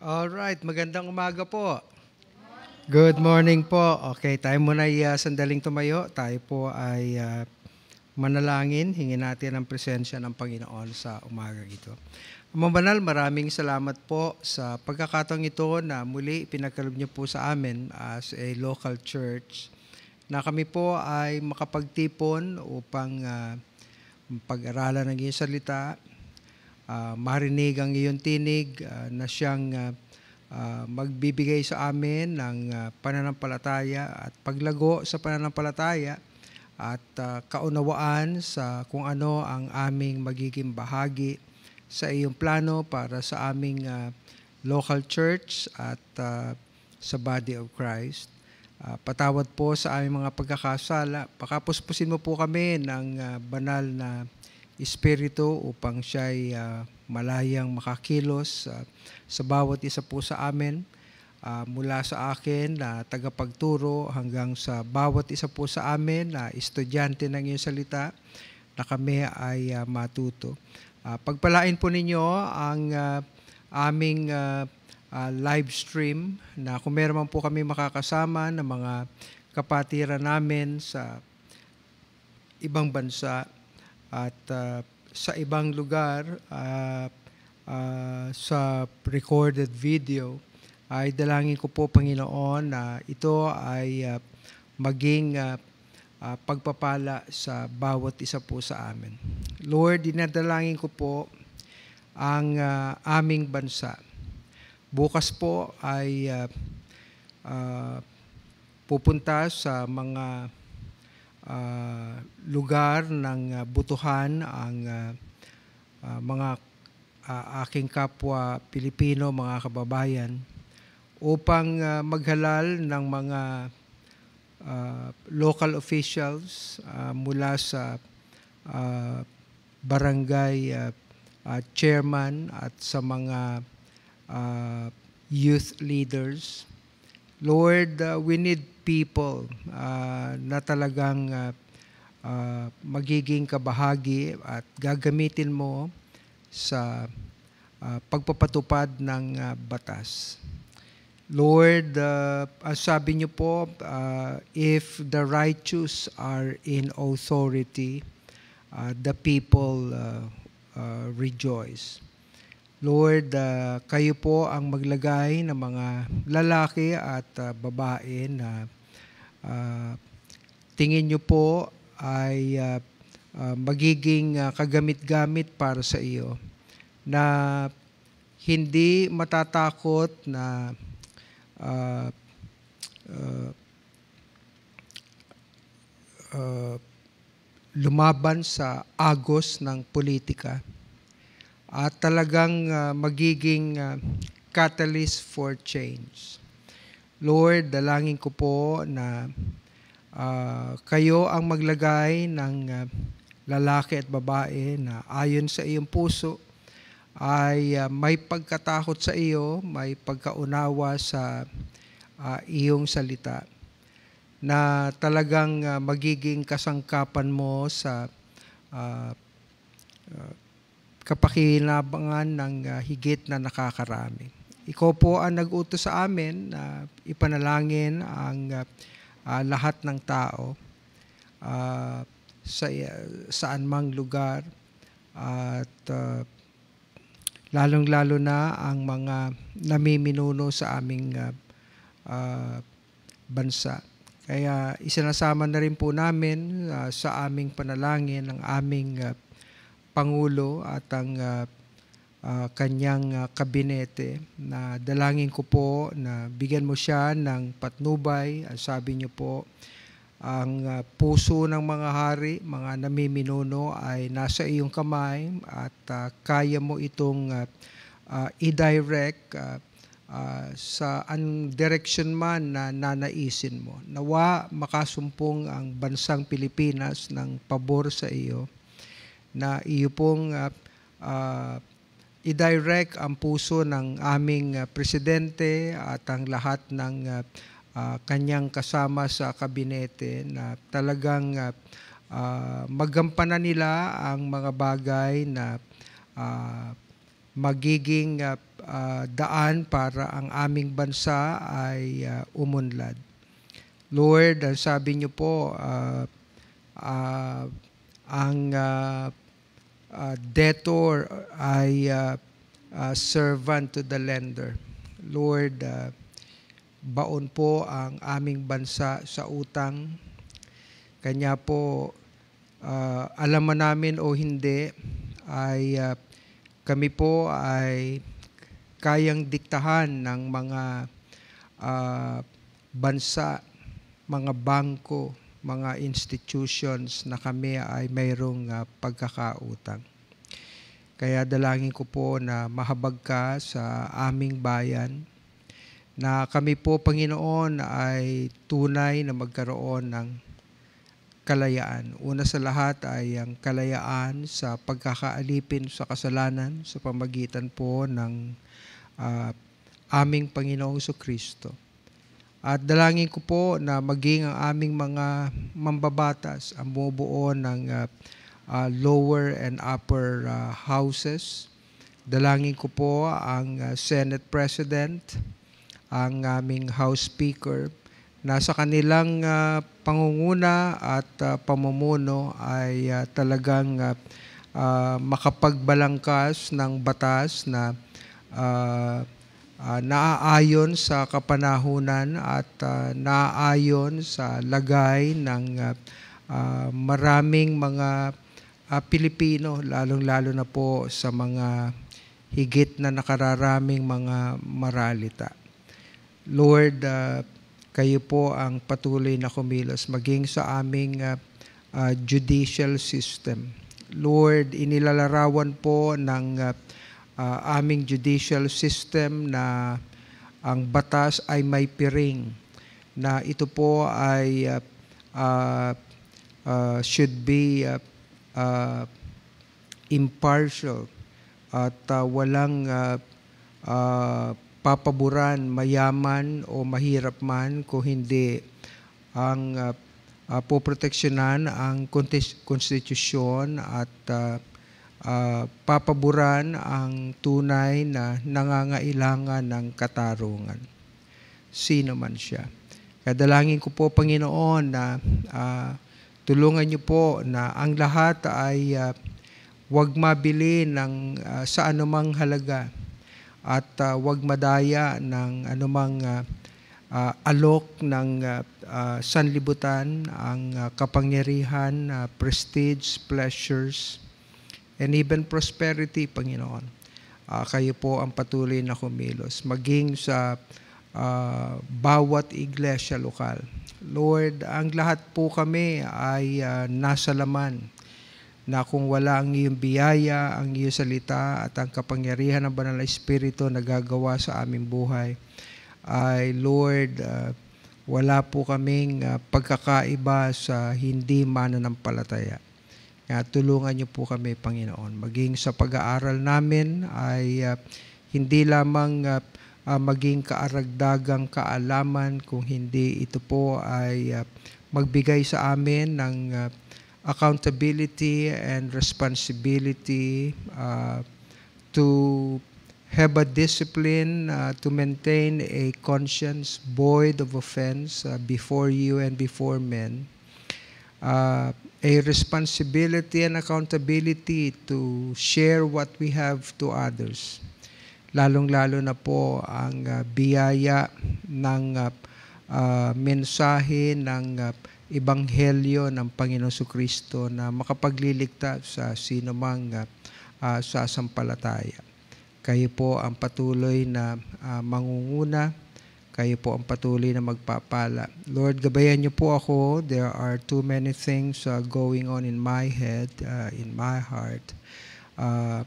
Alright, magandang umaga po. Good morning po. Okay, tayo muna ay uh, sandaling tumayo. Tayo po ay uh, manalangin. Hingin natin ang presensya ng Panginoon sa umaga ito. Amang Banal, maraming salamat po sa pagkakataong ito na muli pinagkalob niyo po sa amin as a local church na kami po ay makapagtipon upang uh, pag-aralan ng iyong salita, uh, marinig ang iyong tinig uh, na siyang uh, uh, magbibigay sa amin ng uh, pananampalataya at paglago sa pananampalataya at uh, kaunawaan sa kung ano ang aming magiging bahagi sa iyong plano para sa aming uh, local church at uh, sa body of Christ. Uh, patawad po sa aming mga pagkakasala. Pakapuspusin mo po kami ng uh, banal na Espiritu upang siya ay uh, malayang makakilos uh, sa bawat isa po sa amin uh, mula sa akin na tagapagturo hanggang sa bawat isa po sa amin na estudyante ng iyong salita na kami ay uh, matuto. Uh, pagpalain po ninyo ang uh, aming uh, uh, live stream na kung meron man po kami makakasama ng mga kapatiran namin sa ibang bansa at uh, sa ibang lugar uh, uh, sa recorded video ay dalangin ko po Panginoon na ito ay uh, maging uh, uh, pagpapala sa bawat isa po sa amin. Lord, dinadalangin ko po ang uh, aming bansa. Bukas po ay uh, uh, pupunta sa mga uh, lugar ng uh, butuhan ang uh, uh, mga uh, aking kapwa Pilipino, mga kababayan, upang uh, maghalal ng mga uh, local officials uh, mula sa uh, barangay uh, uh, chairman at sa mga uh, youth leaders. Lord, uh, we need people uh, na talagang uh, uh, magiging kabahagi at gagamitin mo sa uh, pagpapatupad ng uh, batas. Lord, uh, sabi niyo po, uh, if the righteous are in authority, uh, the people uh, uh, rejoice. Lord, uh, kayo po ang maglagay ng mga lalaki at uh, babae na uh, tingin niyo po ay uh, uh, magiging uh, kagamit-gamit para sa iyo na hindi matatakot na uh, uh, uh, lumaban sa agos ng politika at talagang uh, magiging uh, catalyst for change. Lord, dalangin ko po na uh, kayo ang maglagay ng uh, lalaki at babae na ayon sa iyong puso ay uh, may pagkatakot sa iyo, may pagkaunawa sa uh, iyong salita na talagang uh, magiging kasangkapan mo sa uh, uh, kapakinabangan ng uh, higit na nakakarami. Ikaw po ang nag-utos sa amin na uh, ipanalangin ang uh, uh, lahat ng tao uh, sa uh, saan mang lugar at uh, lalong-lalo na ang mga namiminuno sa aming uh, bansa. Kaya isinasama na rin po namin uh, sa aming panalangin ang aming uh, Pangulo at ang uh, uh, kanyang uh, kabinete na dalangin ko po na bigyan mo siya ng patnubay. Sabi niyo po, ang uh, puso ng mga hari, mga namiminuno ay nasa iyong kamay at uh, kaya mo itong uh, uh, i-direct uh, uh, sa ang direction man na nanaisin mo. Nawa makasumpong ang bansang Pilipinas ng pabor sa iyo na iyo pong uh, uh, i-direct ang puso ng aming uh, presidente at ang lahat ng uh, kanyang kasama sa kabinete na talagang uh, uh, magampanan nila ang mga bagay na uh, magiging uh, uh, daan para ang aming bansa ay uh, umunlad. Lord, ang sabi niyo po, uh, uh, ang uh, uh, debtor ay uh, uh, servant to the lender. Lord, uh, baon po ang aming bansa sa utang. Kanya po, uh, alam mo namin o hindi, ay uh, kami po ay kayang diktahan ng mga uh, bansa, mga bangko, mga institutions na kami ay mayroong uh, pagkakautang. Kaya dalangin ko po na mahabag ka sa aming bayan, na kami po, Panginoon, ay tunay na magkaroon ng kalayaan. Una sa lahat ay ang kalayaan sa pagkakaalipin sa kasalanan sa pamagitan po ng uh, aming Panginoong Kristo at dalangin ko po na maging ang aming mga mambabatas ang bumubuo ng uh, uh, lower and upper uh, houses. Dalangin ko po ang uh, Senate President, ang aming House Speaker, na sa kanilang uh, pangunguna at uh, pamumuno ay uh, talagang uh, uh, makapagbalangkas ng batas na uh, uh, naaayon sa kapanahunan at uh, naaayon sa lagay ng uh, uh, maraming mga uh, Pilipino, lalong-lalo na po sa mga higit na nakararaming mga maralita. Lord, uh, kayo po ang patuloy na kumilos maging sa aming uh, uh, judicial system. Lord, inilalarawan po ng uh, uh, aming judicial system na ang batas ay may piring na ito po ay uh, uh, uh, should be uh, uh, impartial at uh, walang uh, uh, papaboran mayaman o mahirap man kung hindi ang uh, uh, poproteksyonan ang konstitusyon at uh, uh, papaboran ang tunay na nangangailangan ng katarungan. Sino man siya. Kadalangin ko po, Panginoon, na uh, tulungan niyo po na ang lahat ay uh, wag mabili ng uh, sa anumang halaga at uh, wag madaya ng anumang uh, uh, alok ng uh, uh, sanlibutan, ang uh, kapangyarihan, uh, prestige, pleasures, and even prosperity, Panginoon. Uh, kayo po ang patuloy na kumilos, maging sa uh, bawat iglesia lokal. Lord, ang lahat po kami ay uh, nasa laman na kung wala ang iyong biyaya, ang iyong salita at ang kapangyarihan ng Banal na Espiritu na gagawa sa aming buhay, ay Lord, uh, wala po kaming uh, pagkakaiba sa hindi mananampalataya. Kaya tulungan niyo po kami, Panginoon. Maging sa pag-aaral namin ay uh, hindi lamang uh, uh, maging kaaragdagang kaalaman kung hindi ito po ay uh, magbigay sa amin ng uh, accountability and responsibility uh, to have a discipline uh, to maintain a conscience void of offense uh, before you and before men. Uh, a responsibility and accountability to share what we have to others. Lalong-lalo na po ang uh, biyaya ng uh, uh, mensahe ng uh, ebanghelyo ng Panginoon Kristo na makapagliligtas sa sino mang uh, sasampalataya. Kayo po ang patuloy na uh, mangunguna kayo po ang patuloy na magpapala. Lord, gabayan niyo po ako. There are too many things uh, going on in my head, uh, in my heart. Uh,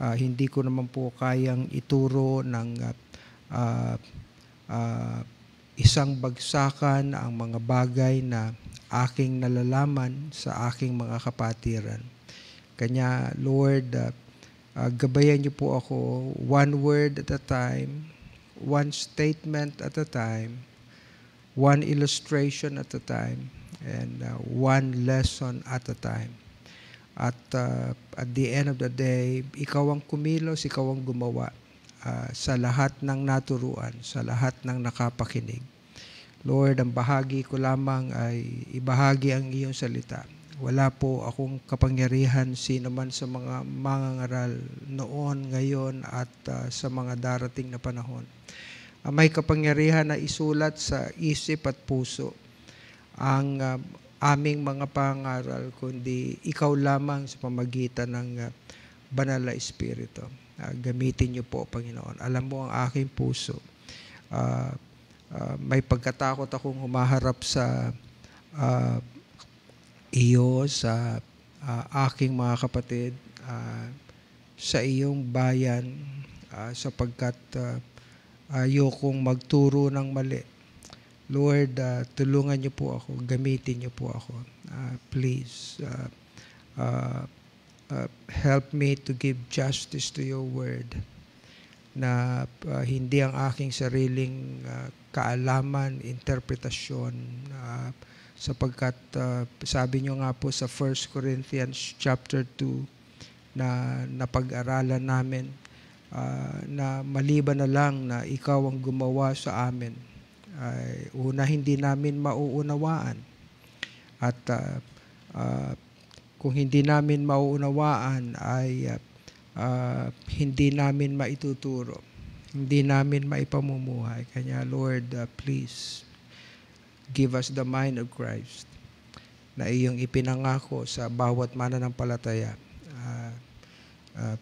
uh, hindi ko naman po kayang ituro ng uh, uh, uh, isang bagsakan ang mga bagay na aking nalalaman sa aking mga kapatiran. Kanya, Lord, uh, uh, gabayan niyo po ako one word at a time, one statement at a time, one illustration at a time, and uh, one lesson at a time. At uh, at the end of the day, ikaw ang kumilos, ikaw ang gumawa uh, sa lahat ng naturuan, sa lahat ng nakapakinig. Lord, ang bahagi ko lamang ay ibahagi ang iyong salita. Wala po akong kapangyarihan sino man sa mga mangangaral noon, ngayon at uh, sa mga darating na panahon. Uh, may kapangyarihan na isulat sa isip at puso ang uh, aming mga pangaral, kundi ikaw lamang sa pamagitan ng uh, banal na Espiritu. Uh, gamitin niyo po, Panginoon. Alam mo ang aking puso. Uh, uh, may pagkatakot akong humaharap sa uh, iyo, sa uh, aking mga kapatid, uh, sa iyong bayan, uh, sapagkat uh, ayokong magturo ng mali Lord, uh, tulungan niyo po ako, gamitin niyo po ako. Uh, please, uh, uh, uh, help me to give justice to your word na uh, hindi ang aking sariling uh, kaalaman, interpretasyon, uh, sapagkat uh, sabi niyo nga po sa 1 Corinthians chapter 2 na napag-aralan namin uh, na maliban na lang na ikaw ang gumawa sa amin ay una hindi namin mauunawaan. At uh, uh, kung hindi namin mauunawaan ay uh, uh, hindi namin maituturo hindi namin maipamumuhay. Kanya Lord uh, please give us the mind of Christ na iyong ipinangako sa bawat mananampalataya uh, uh,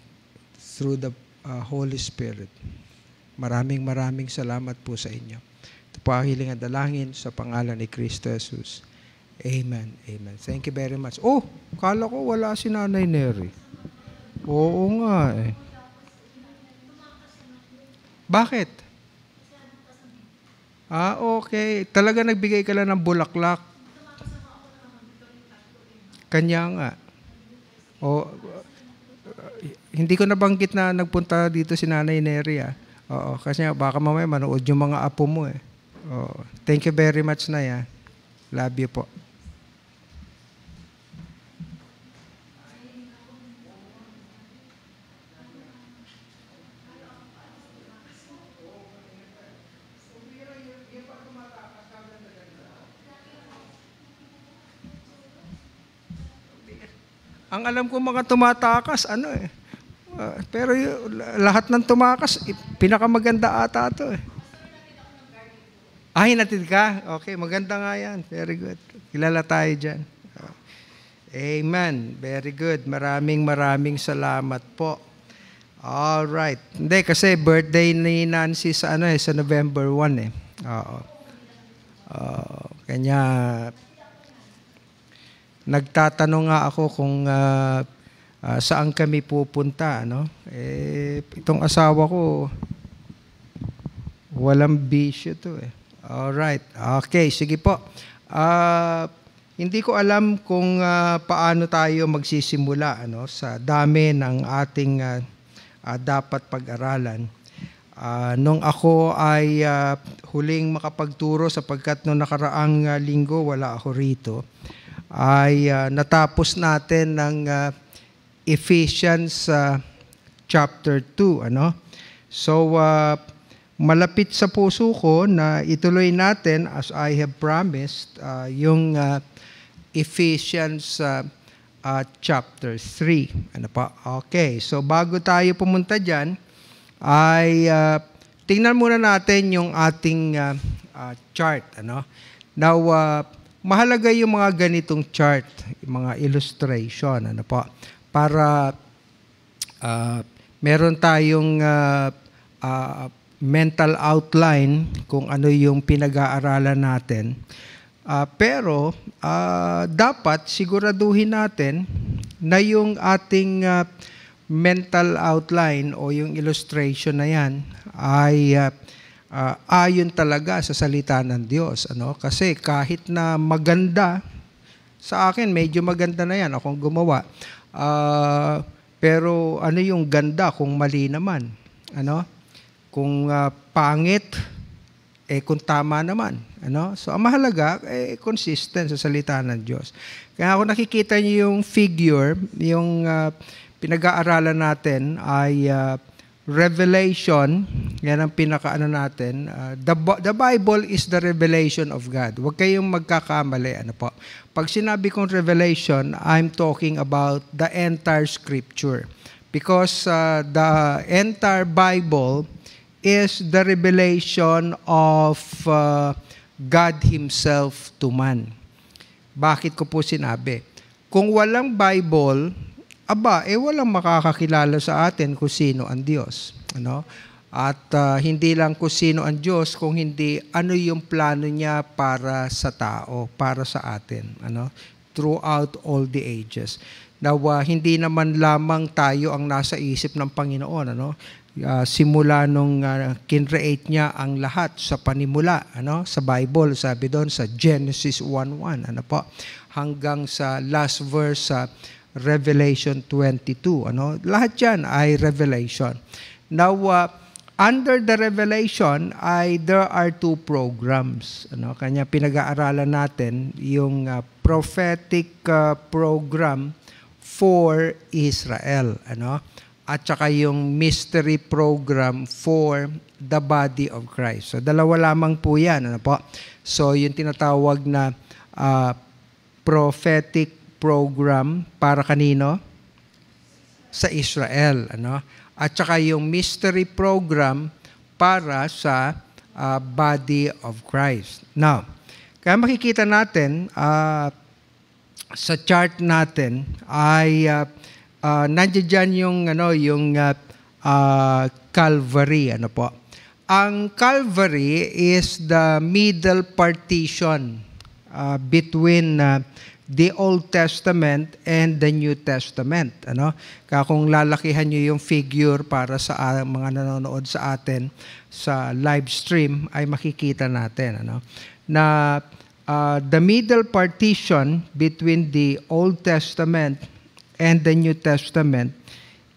through the uh, Holy Spirit maraming maraming salamat po sa inyo ito po ang dalangin sa pangalan ni Kristo Jesus. Amen. Amen. Thank you very much. Oh, kala ko wala si Nanay Neri. Oo nga eh. Bakit? Ah, okay. Talaga nagbigay ka lang ng bulaklak. Kanya nga. O, hindi ko nabanggit na nagpunta dito si Nanay Neri ah. Oo, kasi baka mamaya manood yung mga apo mo eh. Oh, thank you very much na ya. Love you po. Ang alam ko mga tumatakas, ano eh. Uh, pero y- lahat ng tumakas, pinakamaganda ata ito eh. Ah, hinatid ka? Okay, maganda nga yan. Very good. Kilala tayo dyan. Amen. Very good. Maraming maraming salamat po. All right. Hindi, kasi birthday ni Nancy sa, ano, eh, sa November 1 eh. Oo. Uh, kanya, nagtatanong nga ako kung uh, uh, saan kami pupunta. Ano? Eh, itong asawa ko, walang bisyo to eh. All right. Okay, sige po. Uh, hindi ko alam kung uh, paano tayo magsisimula ano sa dami ng ating uh, uh, dapat pag-aralan. Uh, nung ako ay uh, huling makapagturo sapagkat nung nakaraang uh, linggo wala ako rito, ay uh, natapos natin ng uh, Ephesians uh, chapter 2, ano? So uh, malapit sa puso ko na ituloy natin as I have promised uh, yung uh, Ephesians uh, uh, chapter 3. Ano pa? Okay, so bago tayo pumunta diyan ay uh, tingnan muna natin yung ating uh, uh, chart, ano? Now uh, mahalaga yung mga ganitong chart, yung mga illustration, ano po? Para uh, meron tayong uh, uh, mental outline kung ano yung pinag-aaralan natin. Uh, pero uh, dapat siguraduhin natin na yung ating uh, mental outline o yung illustration na yan ay uh, uh, ayon talaga sa salita ng Diyos. Ano? Kasi kahit na maganda, sa akin medyo maganda na yan, akong gumawa. Uh, pero ano yung ganda kung mali naman? Ano? Kung uh, pangit, eh kung tama naman. Ano? So ang mahalaga, eh, consistent sa salita ng Diyos. Kaya ako nakikita niyo yung figure, yung uh, pinag-aaralan natin ay uh, revelation, yan ang pinakaano natin. Uh, the, the Bible is the revelation of God. Huwag kayong magkakamali. Ano po? Pag sinabi kong revelation, I'm talking about the entire scripture. Because uh, the entire Bible is the revelation of uh, God Himself to man. Bakit ko po sinabi? Kung walang Bible, aba, eh walang makakakilala sa atin kung sino ang Diyos. Ano? At uh, hindi lang kung sino ang Diyos, kung hindi ano yung plano niya para sa tao, para sa atin. Ano? Throughout all the ages. Now, uh, hindi naman lamang tayo ang nasa isip ng Panginoon. Ano? Uh, simula nung uh, kinreate niya ang lahat sa panimula ano sa Bible sabi doon sa Genesis 1:1 ano po hanggang sa last verse sa uh, Revelation 22. Ano? Lahat yan ay revelation. Now, uh, under the revelation ay there are two programs. Ano? Kanya pinag-aaralan natin yung uh, prophetic uh, program for Israel. Ano? At saka yung mystery program for the body of Christ. So dalawa lamang po yan. Ano po? So yung tinatawag na uh, prophetic program para kanino? Sa Israel, ano? At saka yung mystery program para sa uh, body of Christ. Now, kaya makikita natin uh, sa chart natin ay uh, uh, nandiyan yung ano yung uh, uh, Calvary ano po. Ang Calvary is the middle partition uh, between uh, the Old Testament and the New Testament. Ano? Kaya kung lalakihan nyo yung figure para sa uh, mga nanonood sa atin sa live stream, ay makikita natin. Ano? Na uh, the middle partition between the Old Testament and the New Testament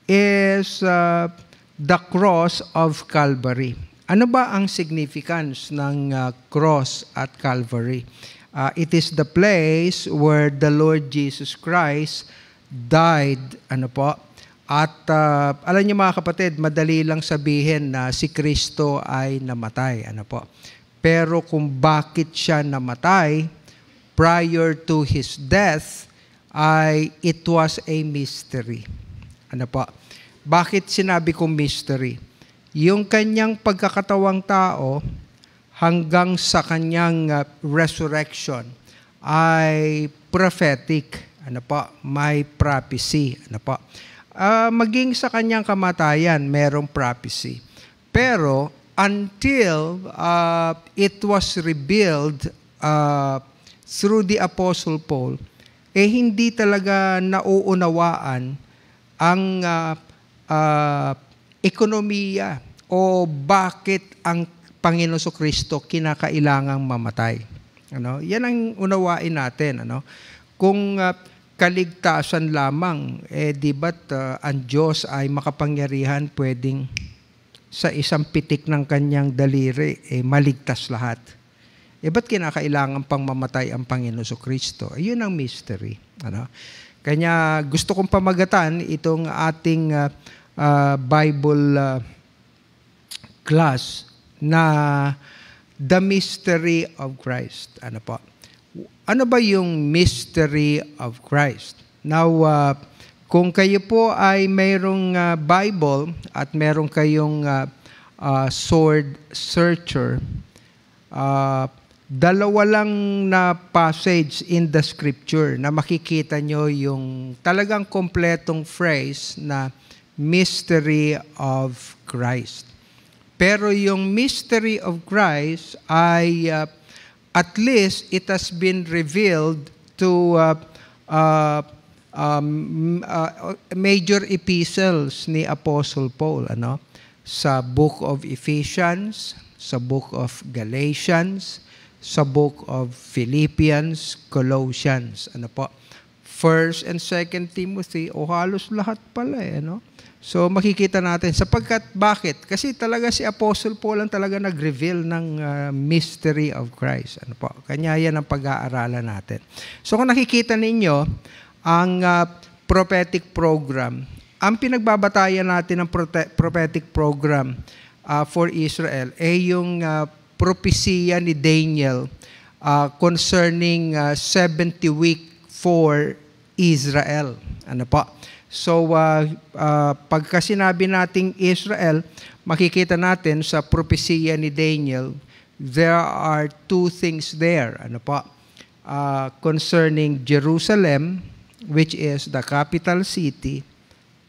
is uh, the cross of Calvary. Ano ba ang significance ng uh, cross at Calvary? Uh, it is the place where the Lord Jesus Christ died, ano po. At uh, alam niyo mga kapatid, madali lang sabihin na si Kristo ay namatay, ano po. Pero kung bakit siya namatay prior to his death, ay it was a mystery. Ano po? Bakit sinabi kong mystery? Yung kanyang pagkakatawang tao, hanggang sa kanyang uh, resurrection ay prophetic. Ano po? May prophecy. Ano po? Uh, maging sa kanyang kamatayan, merong prophecy. Pero until uh, it was revealed uh, through the Apostle Paul, eh hindi talaga nauunawaan ang uh, uh, ekonomiya o bakit ang Panginoon so Kristo kinakailangang mamatay. Ano? Yan ang unawain natin. Ano? Kung uh, kaligtasan lamang, eh di ba't uh, ang Diyos ay makapangyarihan pwedeng sa isang pitik ng kanyang daliri, eh maligtas lahat. Eh ba't kinakailangan pang mamatay ang Panginoon so Kristo? Ayun ang mystery. Ano? Kanya gusto kong pamagatan itong ating uh, uh, Bible uh, class na the mystery of Christ. Ano po? Ano ba yung mystery of Christ? Now, uh, kung kayo po ay mayroong uh, Bible at mayroong kayong uh, uh, sword searcher, uh, dalawa lang na passage in the scripture na makikita nyo yung talagang kompletong phrase na mystery of Christ. Pero yung mystery of Christ ay uh, at least it has been revealed to uh, uh, um, uh, major epistles ni Apostle Paul ano sa book of Ephesians, sa book of Galatians, sa book of Philippians, Colossians, ano po. First and Second Timothy, o halos lahat pala eh, no? So makikita natin sapagkat bakit? Kasi talaga si Apostle Paul ang talaga nag-reveal ng uh, mystery of Christ. Ano po? Kanya yan ang pag-aaralan natin. So kung nakikita ninyo ang uh, prophetic program, ang pinagbabatayan natin ng prophetic program uh, for Israel ay yung uh, propesya ni Daniel uh, concerning uh, 70 week for Israel. Ano po? So, uh, uh, pagka sinabi nating Israel, makikita natin sa propesya ni Daniel, there are two things there. Ano po? Uh, concerning Jerusalem, which is the capital city,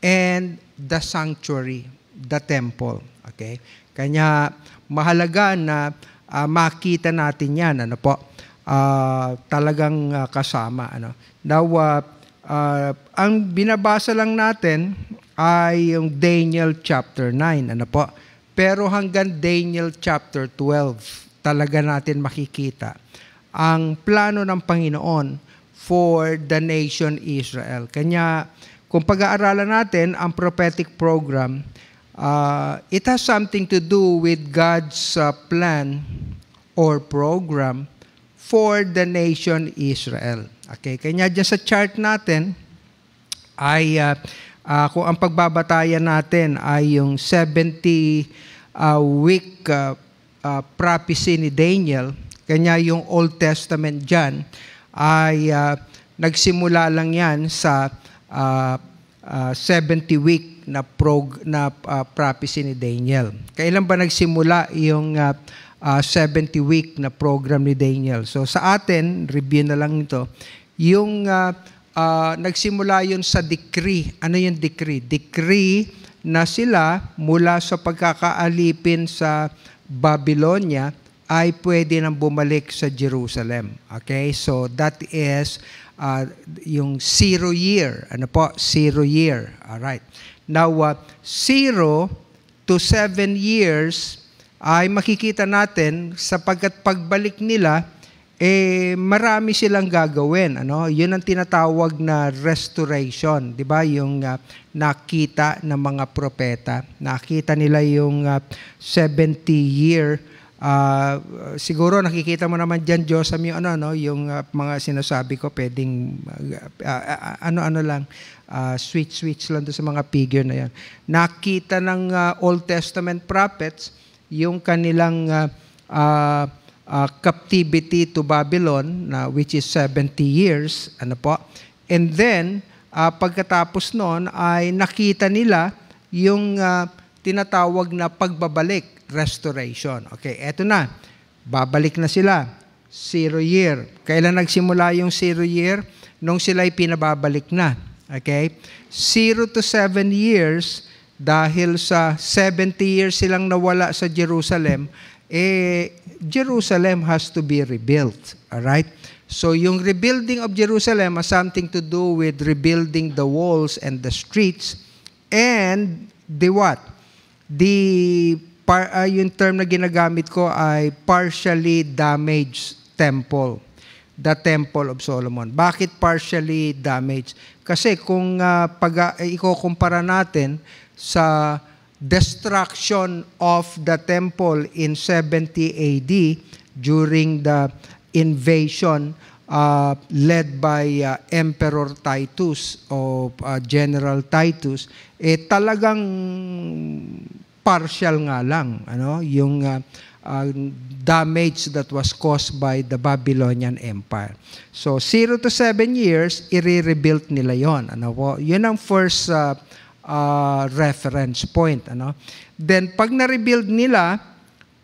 and the sanctuary, the temple. Okay? Kanya mahalaga na uh, makita natin yan. Ano po? Uh, talagang uh, kasama. Ano? Now, uh, Uh, ang binabasa lang natin ay yung Daniel chapter 9. Ano po? Pero hanggang Daniel chapter 12, talaga natin makikita ang plano ng Panginoon for the nation Israel. Kanya, kung pag-aaralan natin ang prophetic program, uh, it has something to do with God's uh, plan or program for the nation Israel. Okay, kanya dyan sa chart natin ay uh, uh, kung ang pagbabatayan natin ay yung 70 uh, week uh, uh, prophecy ni Daniel, kanya yung Old Testament dyan ay uh, nagsimula lang yan sa uh, uh, 70 week na prog na uh, prophecy ni Daniel. Kailan ba nagsimula yung uh, uh, 70 week na program ni Daniel. So sa atin, review na lang ito, yung uh, uh, nagsimula yun sa decree. Ano yung decree? Decree na sila mula sa pagkakaalipin sa Babylonia ay pwede nang bumalik sa Jerusalem. Okay? So that is uh, yung zero year. Ano po? Zero year. Alright. Now, uh, zero to seven years ay makikita natin sapagkat pagbalik nila, eh marami silang gagawin ano? Yun ang tinatawag na restoration di ba? Yung uh, nakita ng mga propeta. Nakita nila yung uh, ah, 70 year uh, siguro nakikita mo naman diyan Josam yung ano no? Yung uh, mga sinasabi ko pwedeng uh, ano-ano lang uh, switch switch lang do sa mga figure na yan nakita ng uh, Old Testament prophets yung kanilang uh, uh, uh, captivity to Babylon, na which is 70 years, ano po. And then, uh, pagkatapos noon ay nakita nila yung uh, tinatawag na pagbabalik, restoration. Okay, eto na. Babalik na sila. Zero year. Kailan nagsimula yung zero year? Nung sila'y pinababalik na. Okay? Zero to seven years, dahil sa 70 years silang nawala sa Jerusalem, eh, Jerusalem has to be rebuilt. Alright? So yung rebuilding of Jerusalem has something to do with rebuilding the walls and the streets and the what? The par, uh, yung term na ginagamit ko ay partially damaged temple. The Temple of Solomon. Bakit partially damaged? Kasi kung uh, pag uh, ikukumpara natin sa destruction of the temple in 70 AD during the invasion uh, led by uh, Emperor Titus o uh, General Titus, eh talagang partial nga lang ano yung uh, uh, damage that was caused by the Babylonian Empire. So 0 to 7 years i-rebuild nila 'yon. Ano po? 'Yun ang first uh, uh, reference point. Ano? Then, pag na-rebuild nila,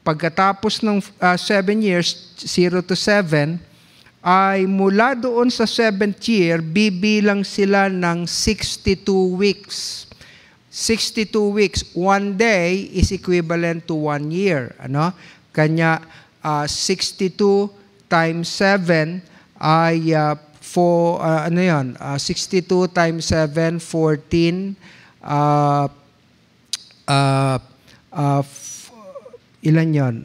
pagkatapos ng 7 uh, years, 0 to 7, ay mula doon sa 7th year, bibilang sila ng 62 weeks. 62 weeks. One day is equivalent to one year. Ano? Kanya, uh, 62 times 7 ay uh, for, uh, ano yun, uh, 62 times 7, 14, uh, uh, uh, ilan yon?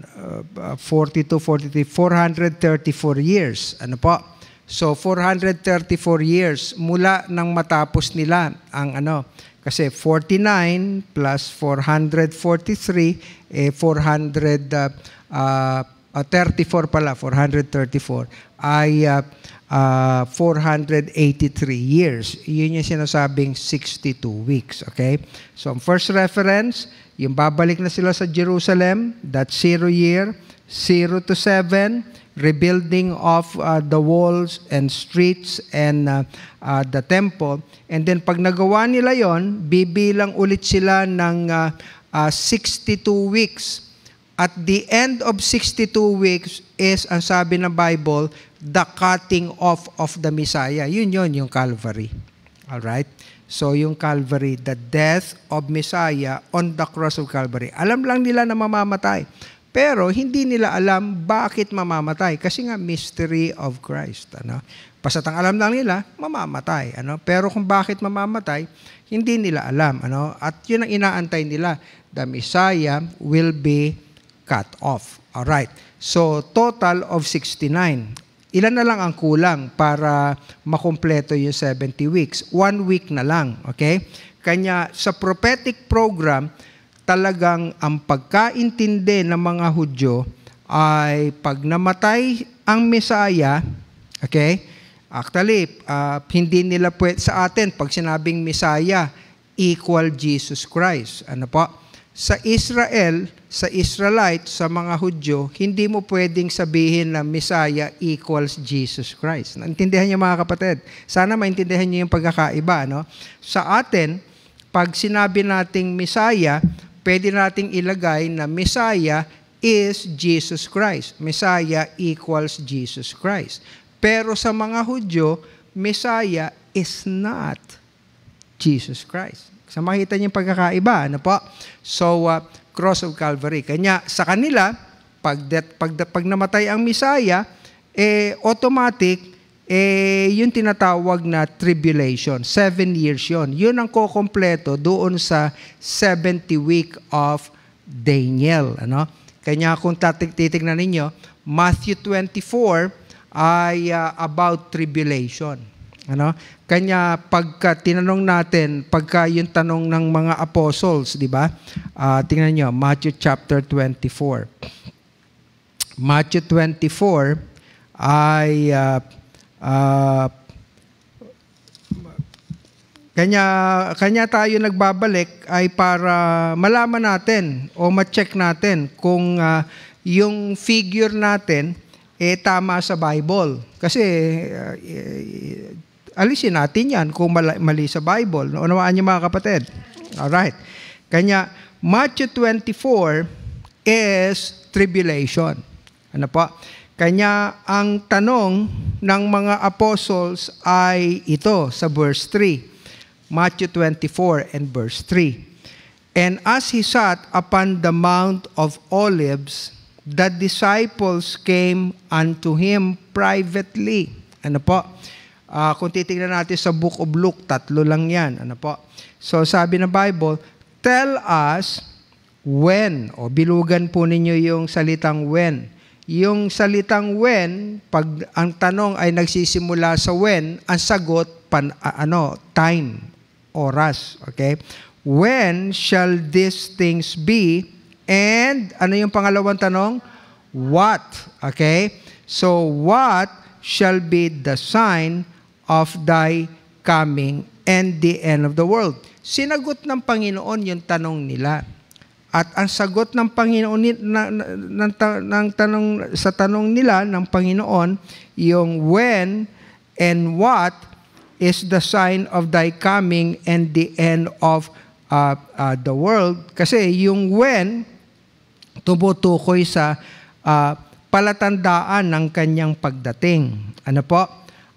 Uh, 42, 43, 434 years. Ano po? So 434 years mula nang matapos nila ang ano kasi 49 plus 443 eh 400 uh, uh, 34 pala 434 ay uh, uh, 483 years. Yun yung sinasabing 62 weeks. Okay? So, ang first reference, yung babalik na sila sa Jerusalem, that zero year, 0 to 7, rebuilding of uh, the walls and streets and uh, uh, the temple. And then pag nagawa nila yon, bibilang ulit sila ng uh, uh, 62 weeks. At the end of 62 weeks is, ang sabi ng Bible, the cutting off of the Messiah. Yun yun, yung Calvary. Alright? So yung Calvary, the death of Messiah on the cross of Calvary. Alam lang nila na mamamatay. Pero hindi nila alam bakit mamamatay kasi nga mystery of Christ, ano? Pasatang alam lang nila, mamamatay, ano? Pero kung bakit mamamatay, hindi nila alam, ano? At 'yun ang inaantay nila, the Messiah will be cut off. All right. So total of 69. Ilan na lang ang kulang para makumpleto yung 70 weeks? One week na lang, okay? Kanya sa prophetic program, talagang ang pagkaintindi ng mga Hudyo ay pag namatay ang Mesaya, okay, actually, uh, hindi nila pwede sa atin, pag sinabing Mesaya, equal Jesus Christ. Ano po? Sa Israel, sa Israelite, sa mga Hudyo, hindi mo pwedeng sabihin na Messiah equals Jesus Christ. Naintindihan niyo mga kapatid? Sana maintindihan niyo yung pagkakaiba. No? Sa atin, pag sinabi nating Messiah, pwede nating ilagay na Messiah is Jesus Christ. Messiah equals Jesus Christ. Pero sa mga Hudyo, Messiah is not Jesus Christ. Sa makita niyo yung pagkakaiba, ano po? So, uh, cross of Calvary. Kanya sa kanila, pag, that, pag, pag namatay ang Messiah, eh, automatic, eh, yung tinatawag na tribulation. Seven years yon. Yun ang kukompleto doon sa 70 week of Daniel. Ano? Kanya kung titignan ninyo, Matthew 24 ay uh, about tribulation. Ano? Kanya pagka tinanong natin, pagka yung tanong ng mga apostles, di ba? Uh, tingnan niyo, Matthew chapter 24. Matthew 24 ay uh, Uh, kanya, kanya tayo nagbabalik ay para malaman natin o ma-check natin kung uh, yung figure natin eh tama sa Bible. Kasi uh, alisin natin yan kung mali, sa Bible. Unawaan niyo mga kapatid. Alright. Kanya, Matthew 24 is tribulation. Ano po? Kanya ang tanong ng mga apostles ay ito sa verse 3. Matthew 24 and verse 3. And as he sat upon the Mount of Olives, the disciples came unto him privately. Ano po? Uh, kung titingnan natin sa Book of Luke, tatlo lang yan. Ano po? So sabi ng Bible, tell us when, o bilugan po ninyo yung salitang when yung salitang when, pag ang tanong ay nagsisimula sa when, ang sagot pan, uh, ano, time, oras, okay? When shall these things be? And ano yung pangalawang tanong? What? Okay? So what shall be the sign of thy coming and the end of the world? Sinagot ng Panginoon yung tanong nila. At ang sagot ng Panginoon na, na, ng, ng tanong sa tanong nila ng Panginoon, yung when and what is the sign of thy coming and the end of uh, uh, the world. Kasi yung when, tumutukoy sa uh, palatandaan ng kanyang pagdating. Ano po?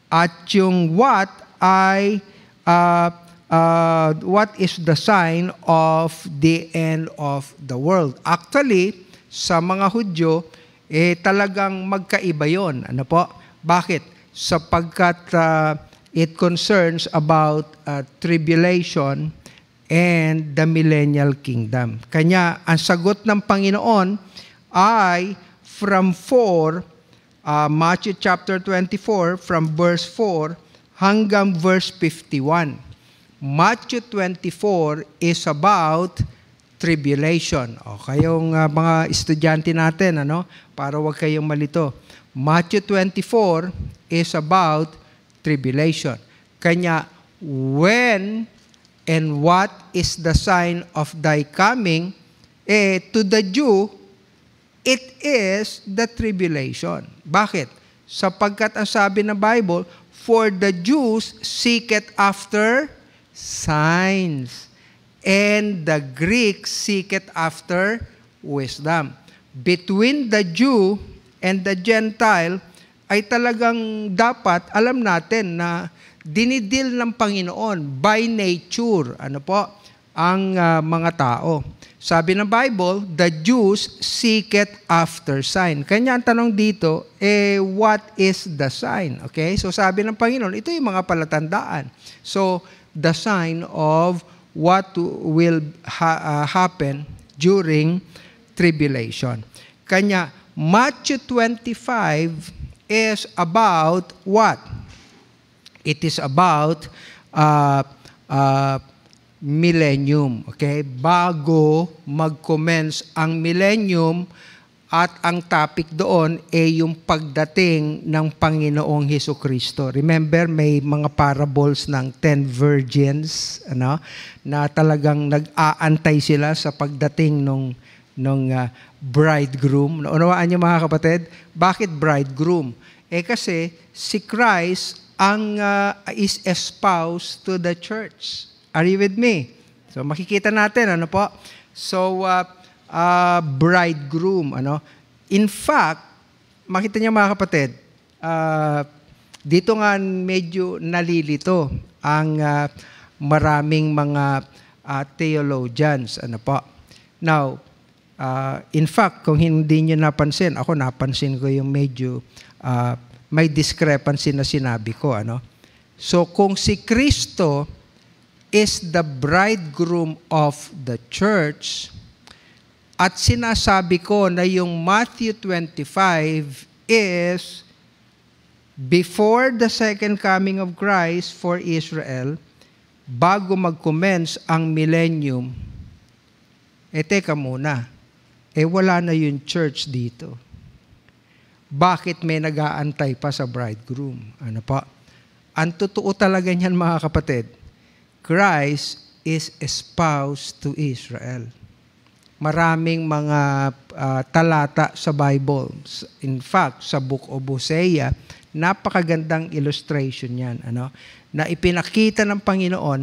At yung what ay uh, uh, what is the sign of the end of the world. Actually, sa mga Hudyo, eh, talagang magkaiba yon. Ano po? Bakit? Sapagkat uh, it concerns about uh, tribulation and the millennial kingdom. Kanya, ang sagot ng Panginoon ay from 4 uh, Matthew chapter 24 from verse 4 hanggang verse 51. Matthew 24 is about tribulation. O kayong uh, mga estudyante natin, ano, para wag kayong malito. Matthew 24 is about tribulation. Kanya, when and what is the sign of thy coming, eh, to the Jew, it is the tribulation. Bakit? Sapagkat ang sabi ng Bible, for the Jews seeketh after signs, and the Greeks seeketh after wisdom. Between the Jew and the Gentile, ay talagang dapat alam natin na dinidil ng Panginoon by nature, ano po, ang uh, mga tao. Sabi ng Bible, the Jews seek it after sign. Kanya ang tanong dito, eh, what is the sign? Okay? So sabi ng Panginoon, ito yung mga palatandaan. So, the sign of what will ha- uh, happen during tribulation. Kanya, Matthew 25 is about what? It is about uh, uh, millennium. Okay? Bago mag-commence ang millennium, at ang topic doon ay yung pagdating ng Panginoong Heso Kristo. Remember, may mga parables ng ten virgins ano, na talagang nag-aantay sila sa pagdating ng nung uh, bridegroom. Unawaan niyo mga kapatid? Bakit bridegroom? Eh kasi si Christ ang uh, is espoused to the church. Are you with me? So makikita natin ano po? So uh, uh, bridegroom. Ano? In fact, makita niyo mga kapatid, uh, dito nga medyo nalilito ang uh, maraming mga uh, theologians. Ano po? Now, uh, in fact, kung hindi niyo napansin, ako napansin ko yung medyo uh, may discrepancy na sinabi ko. Ano? So, kung si Kristo is the bridegroom of the church, at sinasabi ko na yung Matthew 25 is before the second coming of Christ for Israel, bago mag-commence ang millennium, eh teka muna, eh wala na yung church dito. Bakit may nag-aantay pa sa bridegroom? Ano pa? Ang totoo talaga niyan mga kapatid, Christ is espoused to Israel maraming mga uh, talata sa Bible. In fact, sa Book of Hosea, napakagandang illustration yan. Ano? Na ipinakita ng Panginoon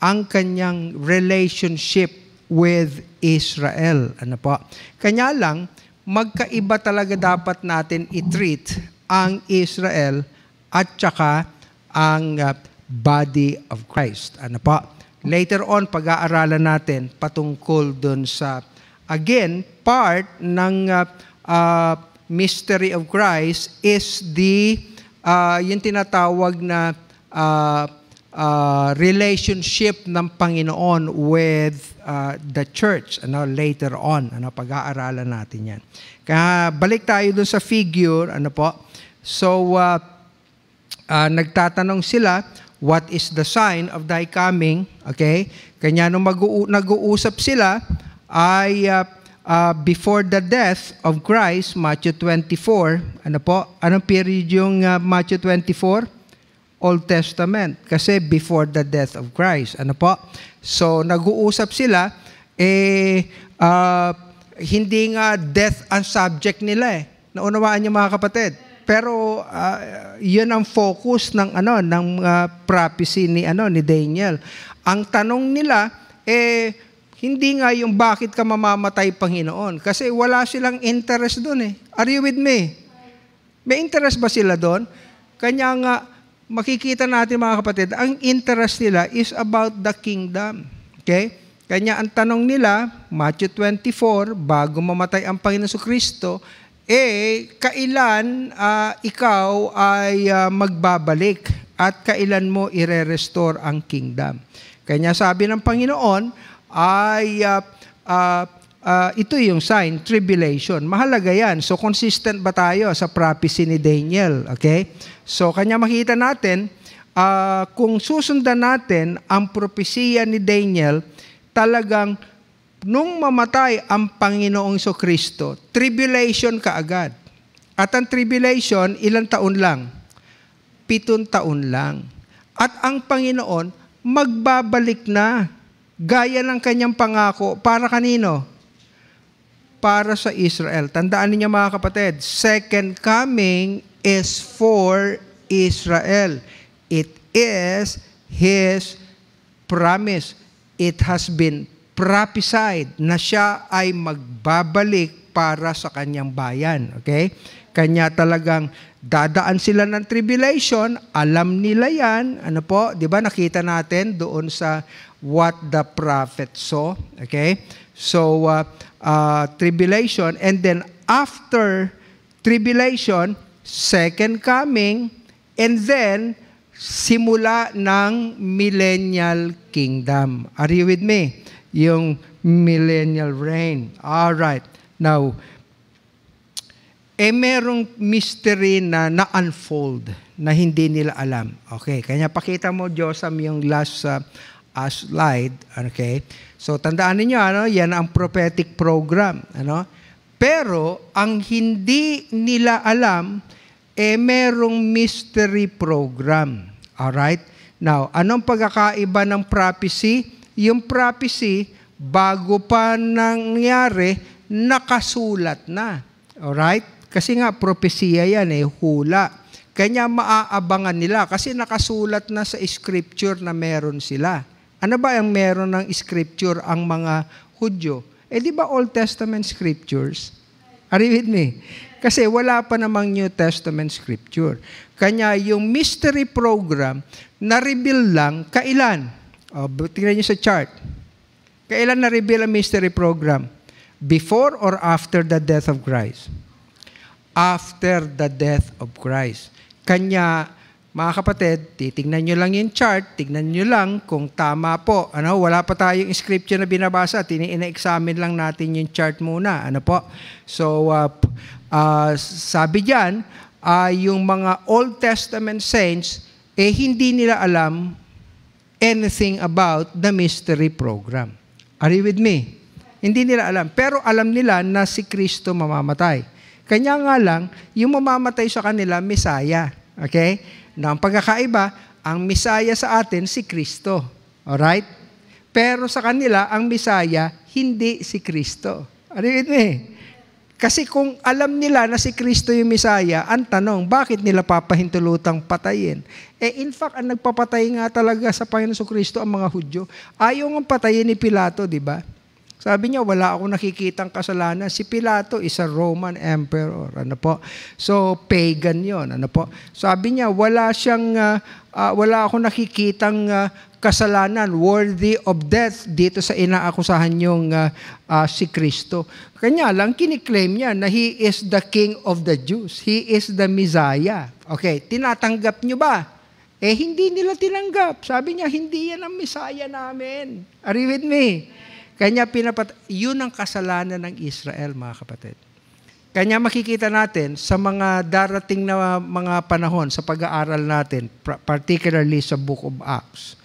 ang kanyang relationship with Israel. Ano po? Kanya lang, magkaiba talaga dapat natin i-treat ang Israel at saka ang uh, body of Christ. Ano po? Later on, pag-aaralan natin patungkol dun sa again, part ng uh, uh, mystery of Christ is the uh, yung tinatawag na uh, uh, relationship ng Panginoon with uh, the church. Ano later on. Ano pag-aaralan natin yan. Kaya balik tayo dun sa figure. Ano po? So uh, uh, nagtatanong sila what is the sign of thy coming okay kanya nung mag-uusap sila ay uh, uh, before the death of Christ, Matthew 24, ano po? Anong period yung uh, Matthew 24? Old Testament. Kasi before the death of Christ. Ano po? So, nag-uusap sila, eh, uh, hindi nga death ang subject nila eh. Naunawaan niyo mga kapatid. Pero uh, 'yun ang focus ng ano ng uh, prophecy ni ano ni Daniel. Ang tanong nila eh hindi nga yung bakit ka mamamatay, Panginoon. Kasi wala silang interest doon eh. Are you with me? May interest ba sila doon? Kanya nga, makikita natin mga kapatid, ang interest nila is about the kingdom. Okay? Kanya ang tanong nila, Matthew 24, bago mamatay ang Panginoon Kristo, eh, kailan uh, ikaw ay uh, magbabalik at kailan mo ire-restore ang kingdom? Kanya sabi ng Panginoon, ay uh, uh, uh, ito yung sign, tribulation. Mahalaga yan. So, consistent ba tayo sa prophecy ni Daniel? Okay? So, kanya makita natin, uh, kung susundan natin ang propesiya ni Daniel, talagang nung mamatay ang Panginoong So Kristo, tribulation kaagad. At ang tribulation, ilang taon lang? Pitong taon lang. At ang Panginoon, magbabalik na. Gaya ng kanyang pangako. Para kanino? Para sa Israel. Tandaan niyo mga kapatid, second coming is for Israel. It is His promise. It has been prophesied na siya ay magbabalik para sa kanyang bayan. Okay? Kanya talagang dadaan sila ng tribulation, alam nila yan. Ano po? 'Di ba nakita natin doon sa what the prophet saw. Okay? So uh, uh, tribulation and then after tribulation, second coming and then simula ng millennial kingdom. Are you with me? Yung millennial reign. All right. Now, eh merong mystery na na-unfold na hindi nila alam. Okay, kanya pakita mo, Josam, yung last uh, uh, slide. Okay? So, tandaan niyo ano, yan ang prophetic program. Ano? Pero, ang hindi nila alam, eh merong mystery program. All right? Now, anong pagkakaiba ng prophecy? Yung prophecy, bago pa nangyari, nakasulat na. Alright? Kasi nga, propesya yan eh, hula. Kanya maaabangan nila kasi nakasulat na sa scripture na meron sila. Ano ba ang meron ng scripture ang mga Hudyo? Eh di ba Old Testament scriptures? Are you with me? Kasi wala pa namang New Testament scripture. Kanya yung mystery program, na-reveal lang kailan? Uh, tingnan niyo sa chart. Kailan na-reveal ang mystery program? Before or after the death of Christ? After the death of Christ. Kanya, mga kapatid, titingnan nyo lang yung chart, tignan nyo lang kung tama po. Ano, wala pa tayong scripture na binabasa, tini-examine lang natin yung chart muna. Ano po? So, uh, uh, sabi diyan, uh, yung mga Old Testament saints, eh hindi nila alam anything about the mystery program. Are you with me? Hindi nila alam. Pero alam nila na si Kristo mamamatay. Kanya nga lang, yung mamamatay sa kanila, Misaya. Okay? Na ang pagkakaiba, ang Misaya sa atin, si Kristo. Alright? Pero sa kanila, ang Misaya, hindi si Kristo. Are you with me? Kasi kung alam nila na si Kristo yung Misaya, ang tanong, bakit nila papahintulutang patayin? Eh in fact, ang nagpapatay nga talaga sa Panginoon Kristo ang mga Hudyo. Ayaw nga patayin ni Pilato, di ba? Sabi niya, wala akong nakikitang kasalanan. Si Pilato is a Roman emperor. Ano po? So, pagan yon Ano po? Sabi niya, wala siyang, uh, uh, wala akong nakikitang uh, kasalanan worthy of death dito sa inaakusahan yung uh, uh, si Kristo. Kanya lang, kiniklaim niya na He is the King of the Jews. He is the Messiah. Okay, tinatanggap niyo ba? Eh, hindi nila tinanggap. Sabi niya, hindi yan ang Messiah namin. Are you with me? Kanya pinapat yun ang kasalanan ng Israel, mga kapatid. Kanya makikita natin sa mga darating na mga panahon sa pag-aaral natin, particularly sa Book of Acts.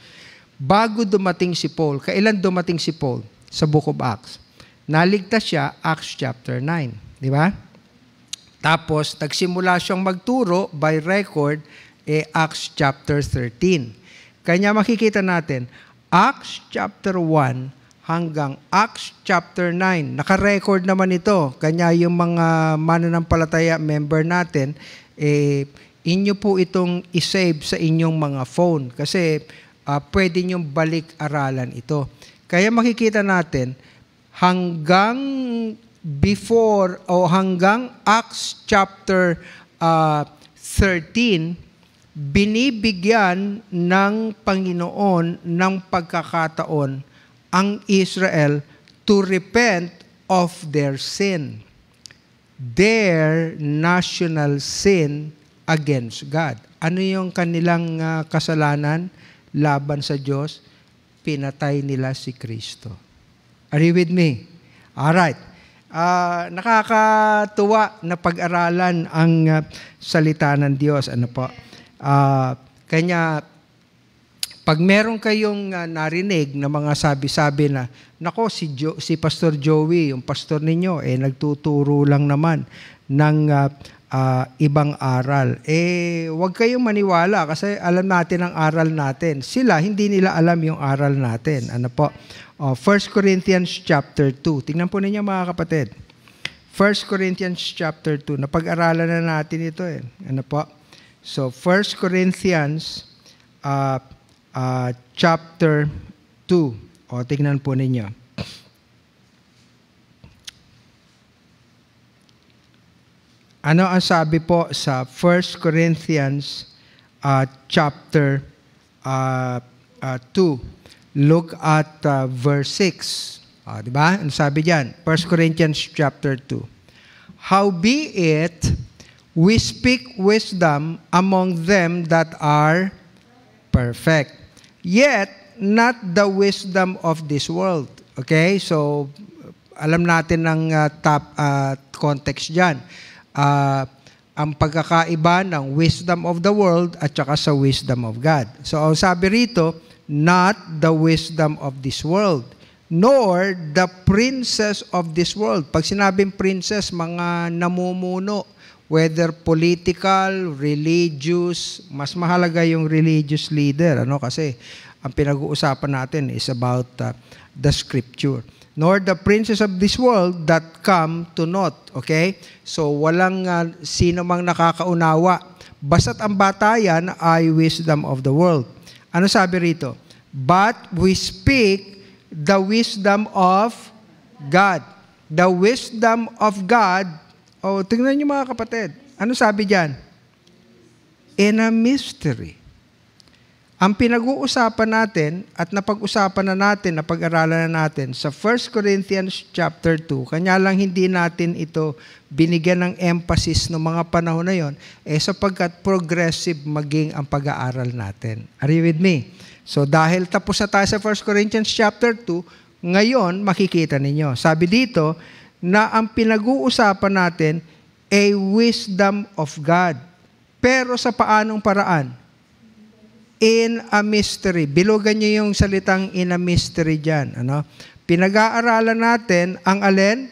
Bago dumating si Paul, kailan dumating si Paul sa Book of Acts? Naligtas siya, Acts chapter 9. Di ba? Tapos, nagsimula siyang magturo by record, eh, Acts chapter 13. Kanya makikita natin, Acts chapter 1 hanggang Acts chapter 9. Naka-record naman ito. Kanya yung mga mananampalataya member natin, eh, inyo po itong isave sa inyong mga phone. Kasi uh, pwede nyong balik-aralan ito. Kaya makikita natin, hanggang before o hanggang Acts chapter uh, 13, binibigyan ng Panginoon ng pagkakataon ang Israel to repent of their sin. Their national sin against God. Ano yung kanilang uh, kasalanan laban sa Diyos? Pinatay nila si Kristo. Are you with me? Alright. Uh, nakakatuwa na pag-aralan ang uh, salita ng Diyos. Ano po? Uh, kanya, pag meron kayong uh, narinig na mga sabi-sabi na, nako, si, jo- si Pastor Joey, yung pastor ninyo, eh, nagtuturo lang naman ng uh, uh, ibang aral. Eh, huwag kayong maniwala kasi alam natin ang aral natin. Sila, hindi nila alam yung aral natin. Ano po? Uh, 1 Corinthians chapter 2. Tingnan po ninyo mga kapatid. 1 Corinthians chapter 2. Napag-aralan na natin ito eh. Ano po? So, 1 Corinthians uh, uh, chapter 2. O, tingnan po ninyo. Ano ang sabi po sa 1 Corinthians uh, chapter uh, uh, 2? look at uh, verse 6. Uh, di ba? Ano sabi diyan? 1 Corinthians chapter 2. Howbeit, we speak wisdom among them that are perfect, yet not the wisdom of this world. Okay? So, alam natin ng uh, top uh, context diyan. Uh, ang pagkakaiba ng wisdom of the world at saka sa wisdom of God. So, ang sabi rito, not the wisdom of this world, nor the princess of this world. Pag sinabing princess, mga namumuno, whether political, religious, mas mahalaga yung religious leader, ano kasi ang pinag-uusapan natin is about uh, the scripture. Nor the princes of this world that come to naught. Okay? So, walang uh, sino mang nakakaunawa. Basta't ang batayan ay wisdom of the world. Ano sabi rito? But we speak the wisdom of God. The wisdom of God. Oh, tingnan niyo mga kapatid. Ano sabi diyan? In a mystery. Ang pinag-uusapan natin at napag-usapan na natin, napag-aralan na natin sa 1 Corinthians chapter 2, kanya lang hindi natin ito binigyan ng emphasis ng mga panahon na yon, eh sapagkat progressive maging ang pag-aaral natin. Are you with me? So dahil tapos na tayo sa 1 Corinthians chapter 2, ngayon makikita ninyo. Sabi dito na ang pinag-uusapan natin ay wisdom of God. Pero sa paanong paraan? In a mystery. Bilugan niyo yung salitang in a mystery dyan. Ano? Pinag-aaralan natin ang alin?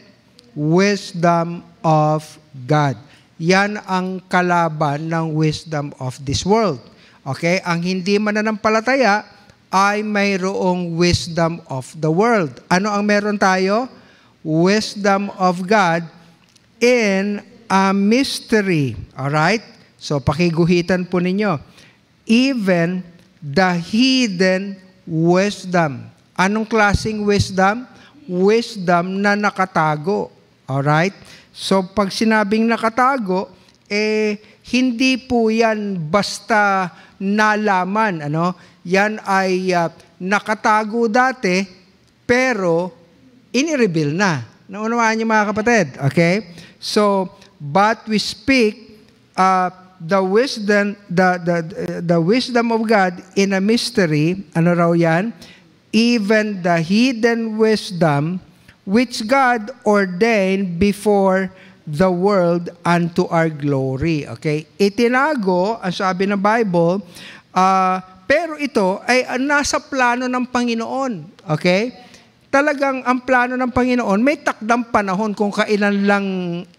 Wisdom of God. Yan ang kalaban ng wisdom of this world. Okay? Ang hindi mananampalataya ay mayroong wisdom of the world. Ano ang meron tayo? Wisdom of God in a mystery. Alright? So, pakiguhitan po ninyo even the hidden wisdom. Anong klasing wisdom? Wisdom na nakatago. Alright? So, pag sinabing nakatago, eh, hindi po yan basta nalaman. Ano? Yan ay uh, nakatago dati, pero inireveal na. Naunawaan niyo mga kapatid. Okay? So, but we speak uh, the wisdom the, the the wisdom of God in a mystery ano raw yan? Even the hidden wisdom which God ordained before the world unto our glory okay? Itinago ang sabi ng Bible uh, pero ito ay nasa plano ng Panginoon okay? Talagang ang plano ng Panginoon may takdang panahon kung kailan lang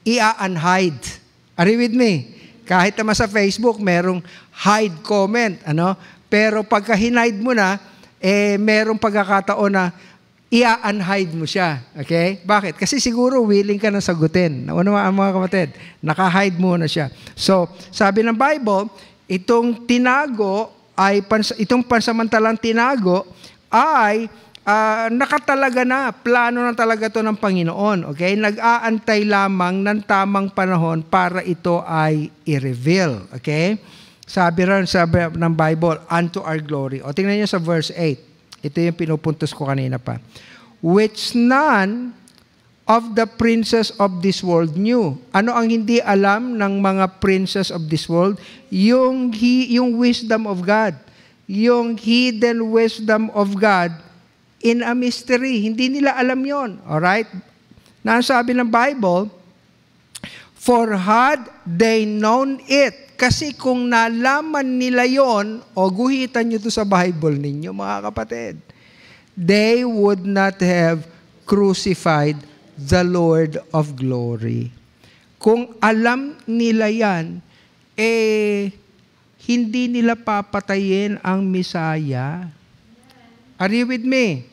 i-unhide are you with me kahit naman sa Facebook, merong hide comment, ano? Pero pagka hinide mo na, eh, merong pagkakataon na i-unhide mo siya. Okay? Bakit? Kasi siguro willing ka na sagutin. Ano ang mga kapatid? Naka-hide mo na siya. So, sabi ng Bible, itong tinago ay itong pansamantalang tinago ay uh, nakatalaga na, plano na talaga to ng Panginoon. Okay? Nag-aantay lamang ng tamang panahon para ito ay i-reveal. Okay? Sabi rin sabi ng Bible, unto our glory. O tingnan niyo sa verse 8. Ito yung pinupuntos ko kanina pa. Which none of the princes of this world knew. Ano ang hindi alam ng mga princes of this world? Yung, he, yung wisdom of God. Yung hidden wisdom of God in a mystery. Hindi nila alam yon. Alright? Na sabi ng Bible, For had they known it, kasi kung nalaman nila yon, o guhitan nyo to sa Bible ninyo, mga kapatid, they would not have crucified the Lord of glory. Kung alam nila yan, eh, hindi nila papatayin ang Misaya. Are you with me?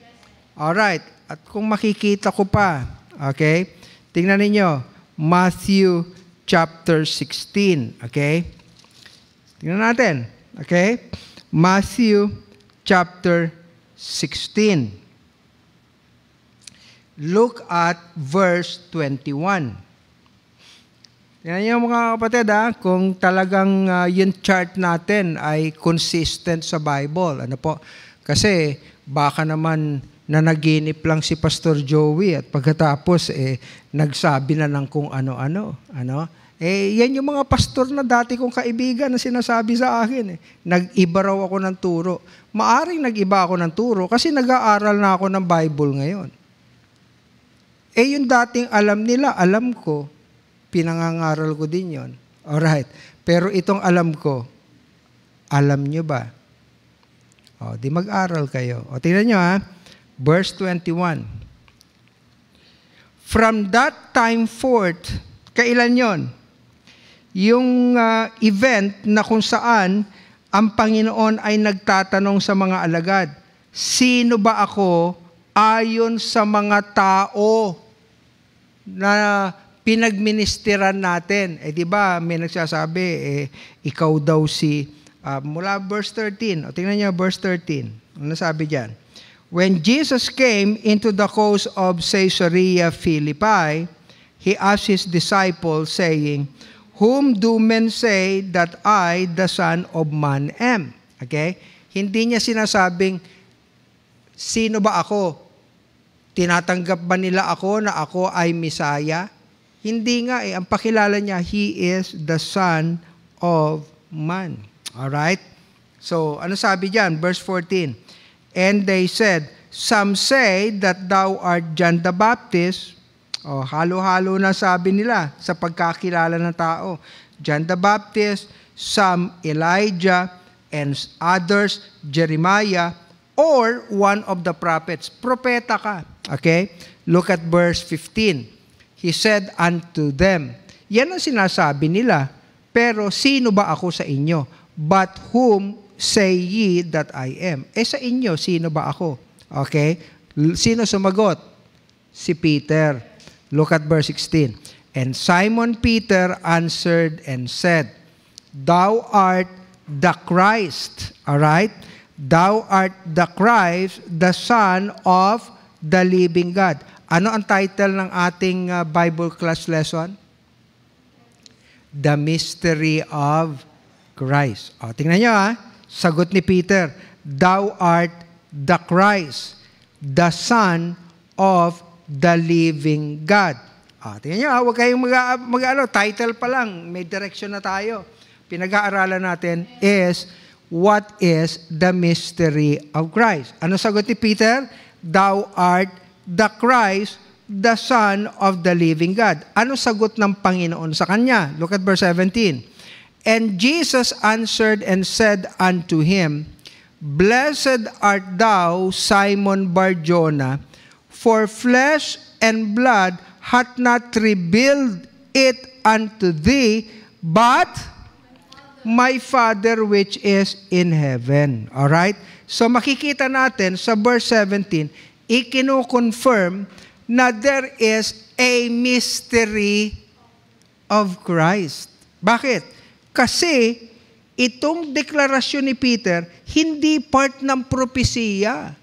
Alright. At kung makikita ko pa, okay, tingnan ninyo, Matthew chapter 16, okay? Tingnan natin, okay? Matthew chapter 16. Look at verse 21. Yan yung mga kapatid ha, kung talagang uh, yung chart natin ay consistent sa Bible. Ano po? Kasi baka naman na naginip lang si Pastor Joey at pagkatapos eh nagsabi na ng kung ano-ano, ano? Eh yan yung mga pastor na dati kong kaibigan na sinasabi sa akin eh. Nag-iba raw ako ng turo. Maaring nag-iba ako ng turo kasi nag-aaral na ako ng Bible ngayon. Eh yung dating alam nila, alam ko, pinangangaral ko din yon. Alright. Pero itong alam ko, alam nyo ba? O, di mag-aral kayo. O, tingnan nyo ha. Verse 21. From that time forth, kailan yon? Yung uh, event na kung saan ang Panginoon ay nagtatanong sa mga alagad, Sino ba ako ayon sa mga tao na pinagministeran natin. Eh di ba, may nagsasabi, eh, ikaw daw si, uh, mula verse 13, o tingnan niyo verse 13, ano sabi diyan? When Jesus came into the coast of Caesarea Philippi, he asked his disciples, saying, Whom do men say that I, the Son of Man, am? Okay? Hindi niya sinasabing, sino ba ako? Tinatanggap ba nila ako na ako ay Misaya? Hindi nga eh. Ang pakilala niya, He is the Son of Man. Alright? So, ano sabi diyan? Verse 14. And they said, Some say that thou art John the Baptist. O, oh, halo-halo na sabi nila sa pagkakilala ng tao. John the Baptist, some Elijah, and others Jeremiah, or one of the prophets. Propeta ka. Okay? Look at verse 15. He said unto them, yan ang sinasabi nila, pero sino ba ako sa inyo? But whom say ye that I am? Eh sa inyo, sino ba ako? Okay? Sino sumagot? Si Peter. Look at verse 16. And Simon Peter answered and said, Thou art the Christ. Alright? Thou art the Christ, the Son of the living God. Ano ang title ng ating uh, Bible class lesson? The Mystery of Christ. O, tingnan nyo ha. Sagot ni Peter, Thou art the Christ, the Son of the living God. O, tingnan nyo ha. Huwag kayong mag, mag title pa lang. May direction na tayo. Pinag-aaralan natin is what is the mystery of Christ. Ano sagot ni Peter? Thou art the Christ, the Son of the living God. Ano sagot ng Panginoon sa kanya? Look at verse 17. And Jesus answered and said unto him, Blessed art thou, Simon Barjona, for flesh and blood hath not revealed it unto thee, but my Father which is in heaven. All right? So makikita natin sa verse 17, ikino-confirm na there is a mystery of Christ. Bakit? Kasi itong deklarasyon ni Peter, hindi part ng propesiya.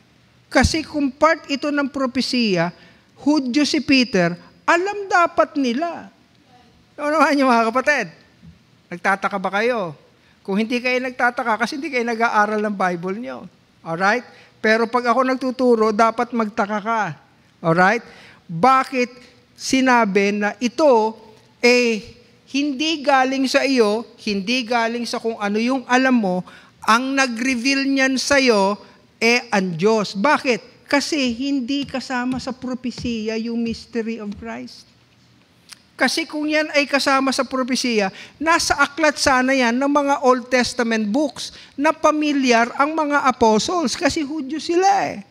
Kasi kung part ito ng propesiya, Hudyo si Peter, alam dapat nila. Ano niyo mga kapatid? Nagtataka ba kayo? Kung hindi kayo nagtataka, kasi hindi kayo nag-aaral ng Bible nyo. Alright? Pero pag ako nagtuturo, dapat magtaka ka. Alright? Bakit sinabi na ito, eh, hindi galing sa iyo, hindi galing sa kung ano yung alam mo, ang nag-reveal niyan sa iyo, eh, ang Diyos. Bakit? Kasi hindi kasama sa propesiya yung mystery of Christ. Kasi kung yan ay kasama sa propesiya, nasa aklat sana yan ng mga Old Testament books na pamilyar ang mga apostles kasi Hudyo sila eh.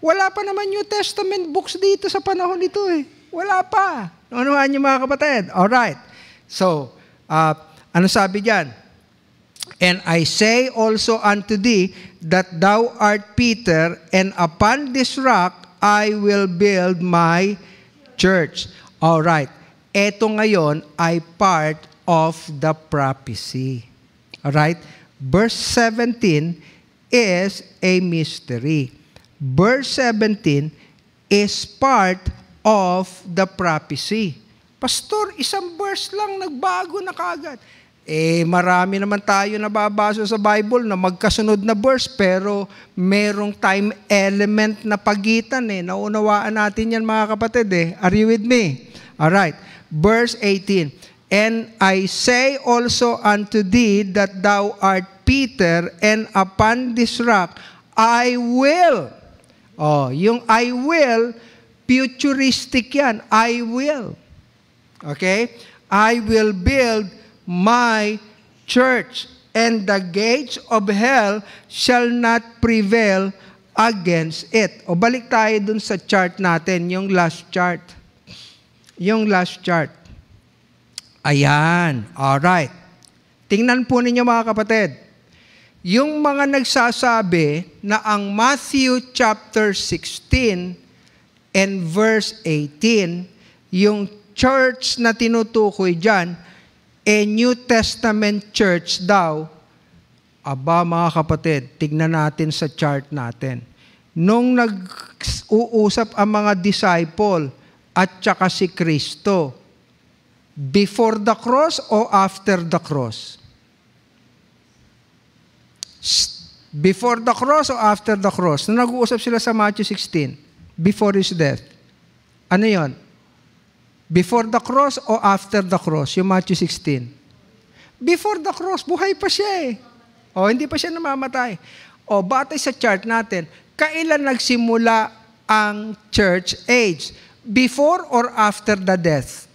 Wala pa naman New Testament books dito sa panahon nito eh. Wala pa. Unuhan niyo mga kapatid. Alright. So, uh, ano sabi diyan? And I say also unto thee that thou art Peter, and upon this rock I will build my church. All right. Ito ngayon ay part of the prophecy. All right? Verse 17 is a mystery. Verse 17 is part of the prophecy. Pastor, isang verse lang nagbago na kagad. Eh, marami naman tayo nababasa sa Bible na magkasunod na verse pero merong time element na pagitan eh. Naunawaan natin yan mga kapatid eh. Are you with me? Alright. Verse 18. And I say also unto thee that thou art Peter, and upon this rock I will. Oh, yung I will, futuristic yan. I will. Okay? I will build my church, and the gates of hell shall not prevail against it. O balik tayo dun sa chart natin, yung last chart. Yung last chart. Ayan. Alright. Tingnan po ninyo mga kapatid. Yung mga nagsasabi na ang Matthew chapter 16 and verse 18, yung church na tinutukoy dyan, a New Testament church daw, aba mga kapatid, tignan natin sa chart natin. Nung nag-uusap ang mga disciple at saka si Kristo, before the cross o after the cross? Before the cross o after the cross? Nung nag-uusap sila sa Matthew 16, before His death. Ano yon? Before the cross o after the cross? Yung Matthew 16. Before the cross, buhay pa siya eh. O, hindi pa siya namamatay. O, batay sa chart natin, kailan nagsimula ang church age? Before or after the death?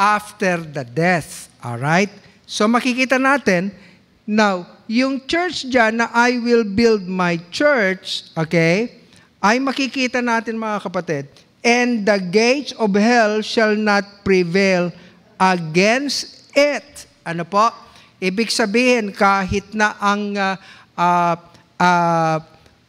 After the death. Alright? So makikita natin, now, yung church dyan na I will build my church, okay, ay makikita natin mga kapatid, and the gates of hell shall not prevail against it. Ano po? Ibig sabihin, kahit na ang uh, uh, uh,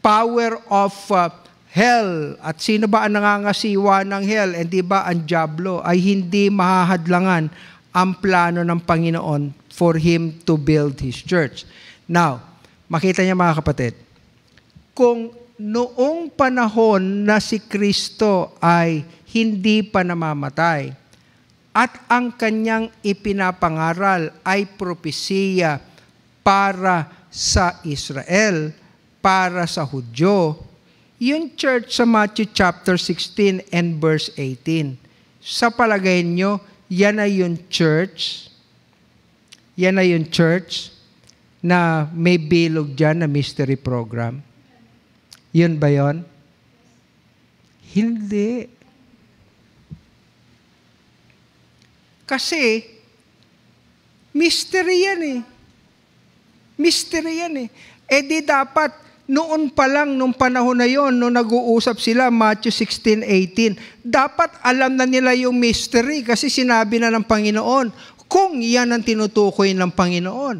power of uh, hell, at sino ba ang nangangasiwa ng hell, hindi ba ang Diablo, ay hindi mahahadlangan ang plano ng Panginoon for Him to build His church. Now, makita niya mga kapatid, kung noong panahon na si Kristo ay hindi pa namamatay at ang kanyang ipinapangaral ay propesiya para sa Israel, para sa Hudyo. Yung church sa Matthew chapter 16 and verse 18. Sa palagay nyo, yan ay yung church, yan ay yung church na may bilog dyan na mystery program. Yun ba yon? Hindi. Kasi, mystery yan eh. Mystery yan eh. Eh di dapat, noon pa lang, nung panahon na yon, nung nag-uusap sila, Matthew 16, 18, dapat alam na nila yung mystery kasi sinabi na ng Panginoon, kung yan ang tinutukoy ng Panginoon.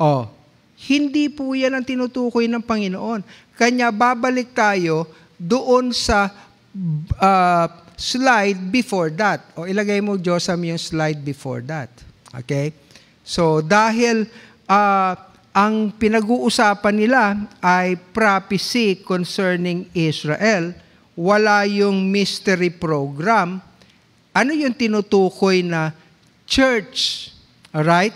Oh, hindi po yan ang tinutukoy ng Panginoon. Kanya babalik tayo doon sa uh, slide before that. O ilagay mo, Josam, yung slide before that. Okay? So, dahil uh, ang pinag-uusapan nila ay prophecy concerning Israel, wala yung mystery program, ano yung tinutukoy na church, alright,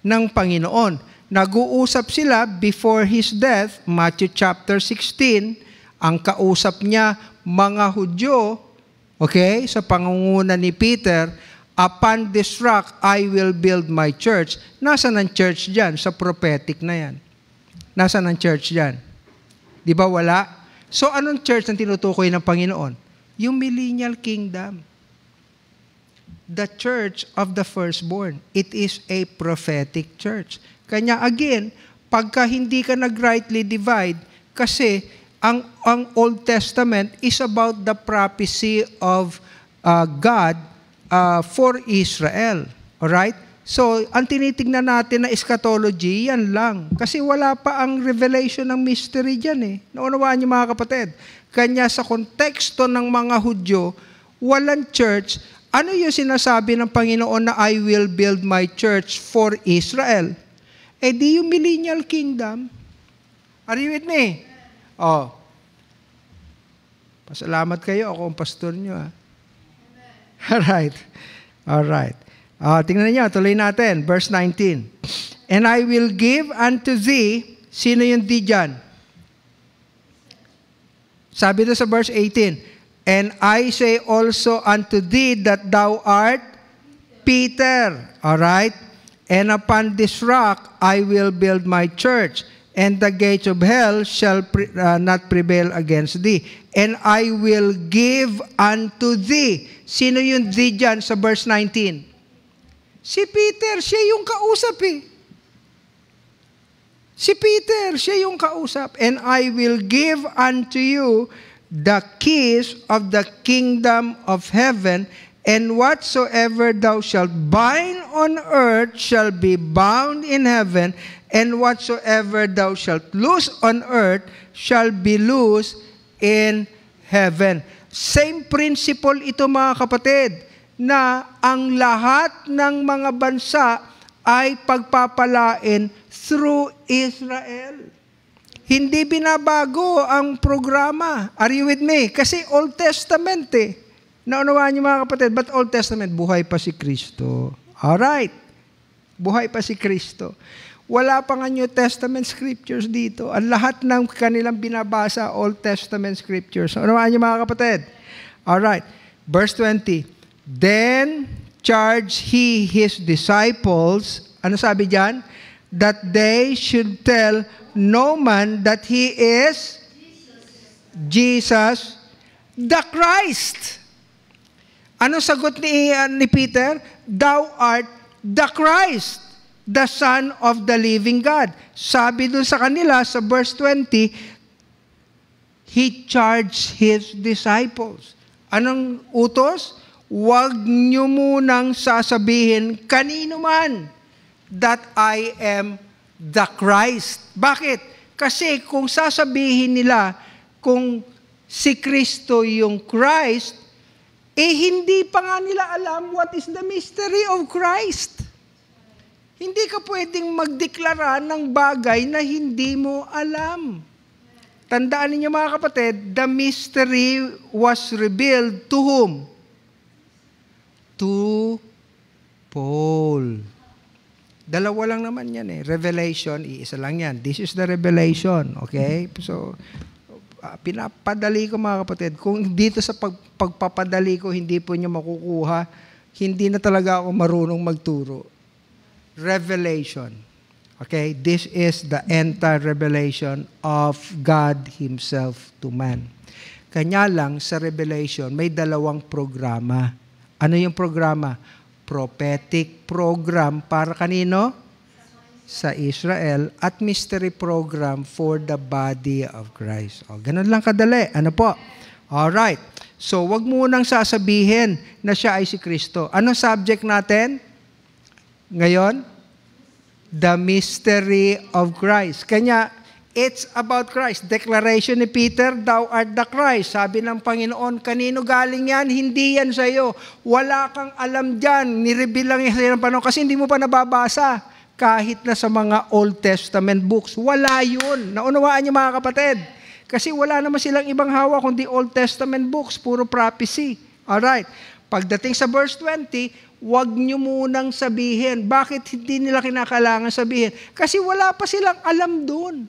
ng Panginoon. Nag-uusap sila before His death, Matthew chapter 16, ang kausap niya, mga Hudyo, okay, sa pangunguna ni Peter, upon this rock I will build my church. Nasaan ang church dyan? Sa prophetic na yan. Nasaan ang church dyan? Di ba wala? So anong church ang tinutukoy ng Panginoon? Yung millennial kingdom. The church of the firstborn. It is a prophetic church. Kanya again, pagka hindi ka nag-rightly divide, kasi ang, ang Old Testament is about the prophecy of uh, God uh, for Israel. Alright? So, ang tinitingnan natin na eschatology, yan lang. Kasi wala pa ang revelation ng mystery dyan eh. Naunawaan niyo mga kapatid. Kanya sa konteksto ng mga Hudyo, walang church. Ano yung sinasabi ng Panginoon na I will build my church for Israel? Eh di yung millennial kingdom. Are you with me? Oh. Pasalamat kayo ako ang pastor nyo. Ha? Alright. Alright. Uh, tingnan niyo, tuloy natin. Verse 19. And I will give unto thee, sino yung di dyan? Sabi doon sa verse 18, And I say also unto thee that thou art Peter. Alright? And upon this rock I will build my church, and the gates of hell shall pre- uh, not prevail against thee. And I will give unto thee. Sino yung thee dyan sa verse 19? Si Peter, siya yung kausap eh. Si Peter, siya yung kausap. And I will give unto you the keys of the kingdom of heaven, and whatsoever thou shalt bind on earth shall be bound in heaven, and whatsoever thou shalt loose on earth shall be loose in heaven. Same principle ito mga kapatid na ang lahat ng mga bansa ay pagpapalain through Israel. Hindi binabago ang programa. Are you with me? Kasi Old Testament eh. Naunawaan niyo mga kapatid, but Old Testament, buhay pa si Kristo. Alright. Buhay pa si Kristo. Wala pa nga New Testament scriptures dito. Ang lahat ng kanilang binabasa, Old Testament scriptures. Naunawaan niyo mga kapatid? Alright. Verse 20. Then charge he his disciples, ano sabi diyan? That they should tell no man that he is Jesus, the Christ. Ano sagot ni, uh, ni Peter? Thou art the Christ, the Son of the living God. Sabi dun sa kanila sa verse 20, He charged His disciples. Anong utos? Huwag nyo munang sasabihin kanino man that I am the Christ. Bakit? Kasi kung sasabihin nila kung si Kristo yung Christ, eh hindi pa nga nila alam what is the mystery of Christ. Hindi ka pwedeng magdeklara ng bagay na hindi mo alam. Tandaan ninyo mga kapatid, the mystery was revealed to whom? to Paul. Dalawa lang naman yan eh. Revelation, iisa lang yan. This is the revelation, okay? So, uh, pinapadali ko mga kapatid. Kung dito sa pag, pagpapadali ko, hindi po niyo makukuha, hindi na talaga ako marunong magturo. Revelation. Okay? This is the entire revelation of God Himself to man. Kanya lang, sa Revelation, may dalawang programa. Ano yung programa? Prophetic program para kanino? Sa Israel at mystery program for the body of Christ. O, ganun lang kadali. Ano po? Alright. So, wag mo nang sasabihin na siya ay si Kristo. Anong subject natin? Ngayon? The mystery of Christ. Kanya, It's about Christ. Declaration ni Peter, Thou art the Christ. Sabi ng Panginoon, kanino galing yan? Hindi yan sa iyo. Wala kang alam dyan. Nireveal lang yan sa ng Panginoon kasi hindi mo pa nababasa. Kahit na sa mga Old Testament books. Wala yun. Naunawaan niyo mga kapatid. Kasi wala naman silang ibang hawak kundi Old Testament books. Puro prophecy. Alright. Pagdating sa verse 20, wag nyo munang sabihin. Bakit hindi nila kinakailangan sabihin? Kasi wala pa silang alam doon.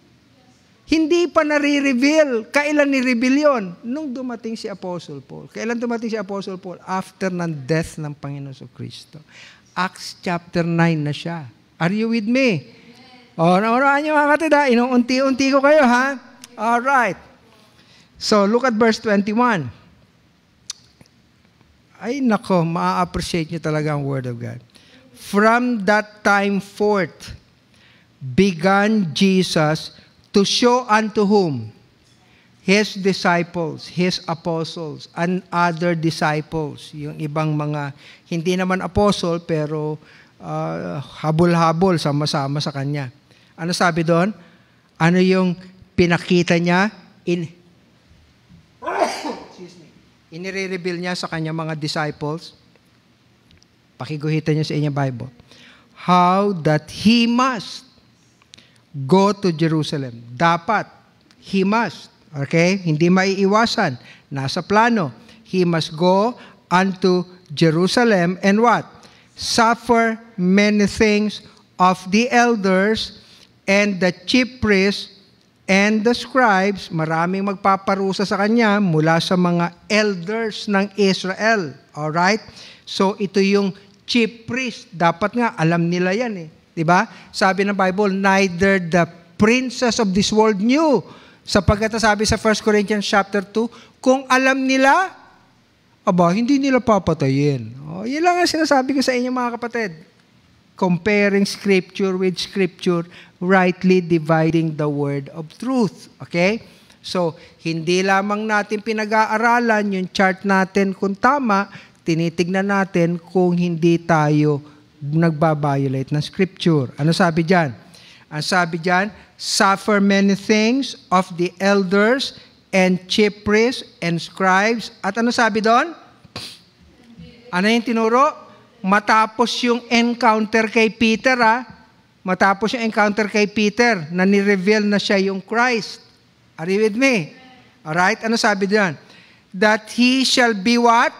Hindi pa nare-reveal. Kailan ni-reveal yun? Nung dumating si Apostle Paul. Kailan dumating si Apostle Paul? After ng death ng Panginoon sa Kristo. Acts chapter 9 na siya. Are you with me? O, naunawaan niyo mga kapatid ha? Inuunti-unti ko kayo ha? Alright. So, look at verse 21. Ay, nako, ma-appreciate niyo talaga ang Word of God. From that time forth, began Jesus to show unto whom? His disciples, His apostles, and other disciples. Yung ibang mga, hindi naman apostle, pero uh, habol-habol, sama-sama sa Kanya. Ano sabi doon? Ano yung pinakita niya? In, excuse inire-reveal niya sa kanya mga disciples. Pakiguhitan niyo sa inyong Bible. How that He must go to Jerusalem. Dapat. He must. Okay? Hindi maiiwasan. Nasa plano. He must go unto Jerusalem and what? Suffer many things of the elders and the chief priests and the scribes, maraming magpaparusa sa kanya mula sa mga elders ng Israel. Alright? So ito yung chief priest. Dapat nga, alam nila yan eh. 'Di ba? Sabi ng Bible, neither the princess of this world knew. Sapagkat sabi sa 1 Corinthians chapter 2, kung alam nila, aba, hindi nila papatayin. Oh, yun lang ang sinasabi ko sa inyo mga kapatid. Comparing scripture with scripture, rightly dividing the word of truth. Okay? So, hindi lamang natin pinag-aaralan yung chart natin kung tama, tinitignan natin kung hindi tayo nagbabiolate ng scripture. Ano sabi diyan? Ang sabi diyan, suffer many things of the elders and chief priests and scribes. At ano sabi doon? Ano yung tinuro? Matapos yung encounter kay Peter, ha? Matapos yung encounter kay Peter, na ni-reveal na siya yung Christ. Are you with me? Alright? Ano sabi diyan? That he shall be what?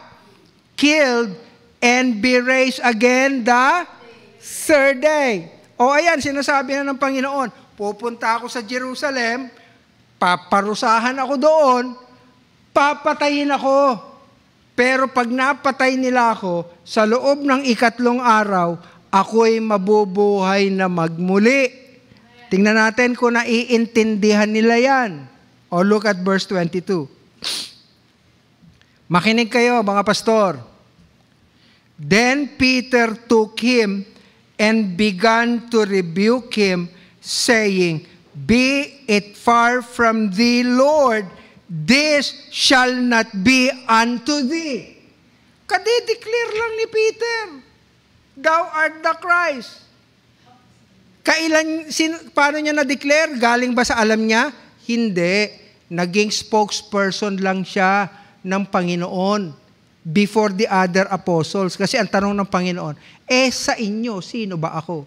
Killed and be raised again the third day. O ayan, sinasabi na ng Panginoon, pupunta ako sa Jerusalem, paparusahan ako doon, papatayin ako. Pero pag napatay nila ako, sa loob ng ikatlong araw, ako'y mabubuhay na magmuli. Tingnan natin kung naiintindihan nila yan. O look at verse 22. Makinig kayo, mga pastor. Then Peter took him and began to rebuke him, saying, Be it far from thee, Lord, this shall not be unto thee. Kadideclare lang ni Peter, Thou art the Christ. Kailan, sin, paano niya na-declare? Galing ba sa alam niya? Hindi. Naging spokesperson lang siya ng Panginoon before the other apostles. Kasi ang tanong ng Panginoon, eh sa inyo, sino ba ako?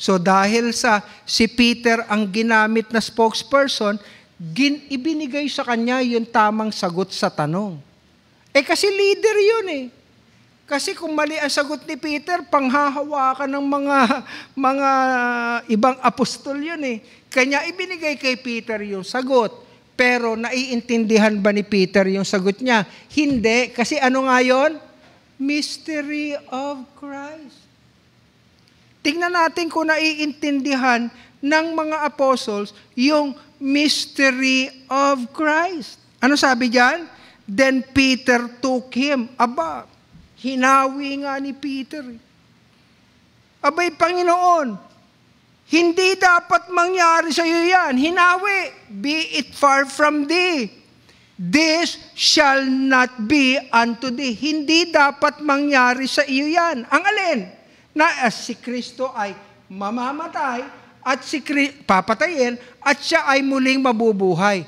So dahil sa si Peter ang ginamit na spokesperson, gin, ibinigay sa kanya yung tamang sagot sa tanong. Eh kasi leader yun eh. Kasi kung mali ang sagot ni Peter, panghahawakan ng mga mga ibang apostol yun eh. Kanya ibinigay kay Peter yung sagot. Pero naiintindihan ba ni Peter yung sagot niya? Hindi. Kasi ano nga yun? Mystery of Christ. Tingnan natin kung naiintindihan ng mga apostles yung mystery of Christ. Ano sabi diyan? Then Peter took him. Aba, hinawi nga ni Peter. Abay, Panginoon, hindi dapat mangyari sa iyo yan. Hinawi, be it far from thee. This shall not be unto thee. Hindi dapat mangyari sa iyo yan. Ang alin? Na as si Kristo ay mamamatay at si papatayin at siya ay muling mabubuhay.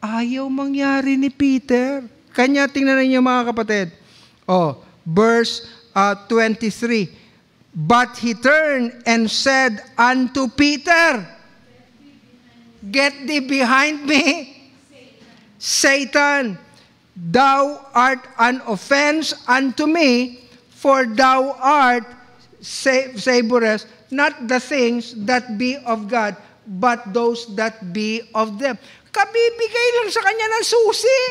Ayaw mangyari ni Peter. Kanya tingnan ninyo mga kapatid. Oh, verse uh, 23. But he turned and said unto Peter, Get thee behind me, Satan. Thou art an offense unto me, for thou art savors not the things that be of God, but those that be of them. Kabibigay lang sa kanya ng susi.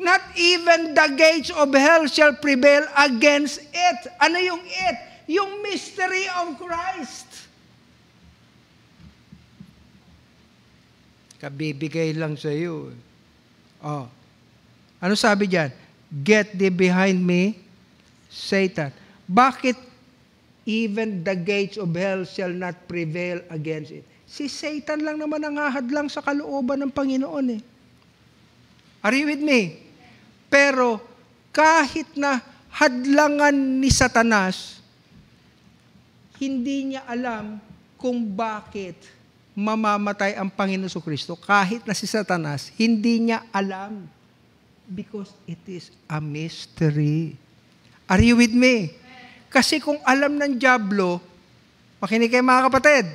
Not even the gates of hell shall prevail against it. Ano yung it? Yung mystery of Christ. Kabibigay lang sa iyo. Oh. Ano sabi diyan? Get thee behind me, Satan. Bakit even the gates of hell shall not prevail against it? Si Satan lang naman ang ahadlang sa kalooban ng Panginoon eh. Are you with me? Pero kahit na hadlangan ni Satanas, hindi niya alam kung bakit mamamatay ang Panginoon sa Kristo. Kahit na si Satanas, hindi niya alam. Because it is a mystery. Are you with me? Kasi kung alam ng Diablo, makinig kayo mga kapatid,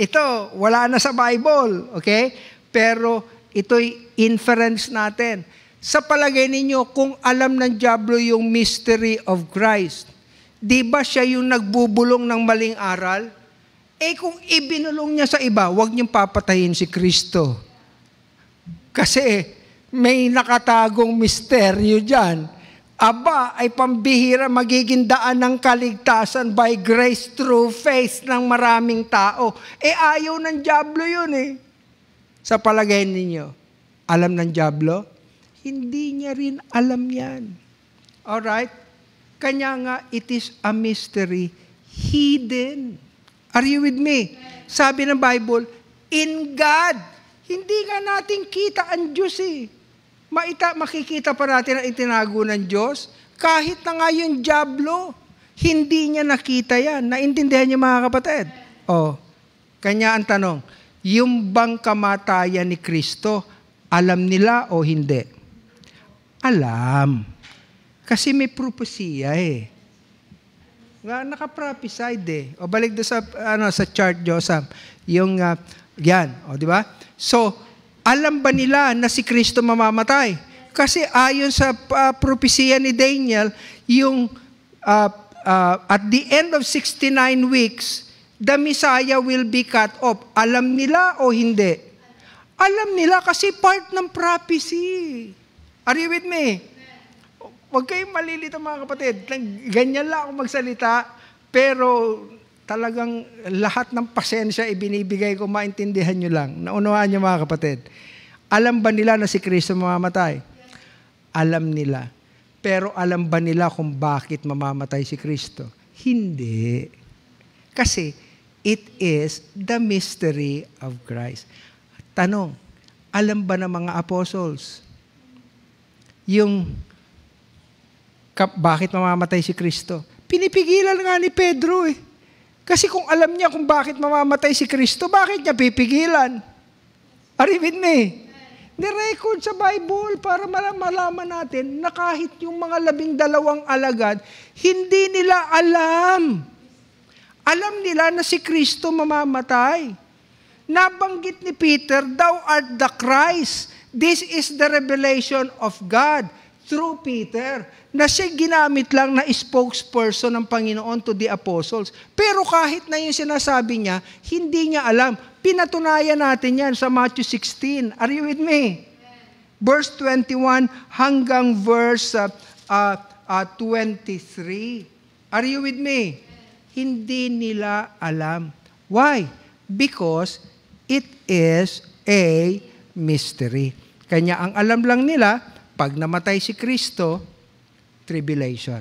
ito, wala na sa Bible, okay? Pero ito'y inference natin. Sa palagay ninyo, kung alam ng Diablo yung mystery of Christ, di ba siya yung nagbubulong ng maling aral? Eh kung ibinulong niya sa iba, huwag niyong papatayin si Kristo. Kasi may nakatagong misteryo dyan. Aba ay pambihira magiging daan ng kaligtasan by grace through faith ng maraming tao. Eh ayaw ng Diablo yun eh. Sa palagay ninyo, alam ng Diablo? Hindi niya rin alam yan. Alright? Kanya nga, it is a mystery hidden. Are you with me? Sabi ng Bible, in God. Hindi nga natin kita ang Diyos eh. Maita, makikita pa natin ang itinago ng Diyos. Kahit na nga yung Diablo, hindi niya nakita yan. Naintindihan niyo mga kapatid? Oh, kanya ang tanong, yung bang kamatayan ni Kristo, alam nila o hindi? Alam. Kasi may propesya eh. Nga naka-prophesied eh. O balik do sa ano sa chart Joseph, yung uh, yan, o di ba? So, alam ba nila na si Kristo mamamatay? Kasi ayon sa uh, propesya ni Daniel, yung uh, uh, at the end of 69 weeks, the Messiah will be cut off. Alam nila o hindi? Alam nila kasi part ng prophecy. Are you with me? Huwag kayong malilito mga kapatid. Ganyan lang ako magsalita, pero talagang lahat ng pasensya ibinibigay ko, maintindihan nyo lang. Naunawaan nyo mga kapatid. Alam ba nila na si Kristo mamamatay? Alam nila. Pero alam ba nila kung bakit mamamatay si Kristo? Hindi. Kasi it is the mystery of Christ. Tanong, alam ba ng mga apostles yung bakit mamamatay si Kristo? Pinipigilan nga ni Pedro eh. Kasi kung alam niya kung bakit mamamatay si Kristo, bakit niya pipigilan? Are you with me? Ni-record sa Bible para malaman natin na kahit yung mga labing dalawang alagad, hindi nila alam. Alam nila na si Kristo mamamatay. Nabanggit ni Peter, Thou art the Christ. This is the revelation of God through Peter na siya ginamit lang na spokesperson ng Panginoon to the apostles. Pero kahit na yung sinasabi niya, hindi niya alam. Pinatunayan natin yan sa Matthew 16. Are you with me? Verse 21 hanggang verse uh, uh, uh, 23. Are you with me? Hindi nila alam. Why? Because it is a mystery. Kanya ang alam lang nila, pag namatay si Kristo, tribulation.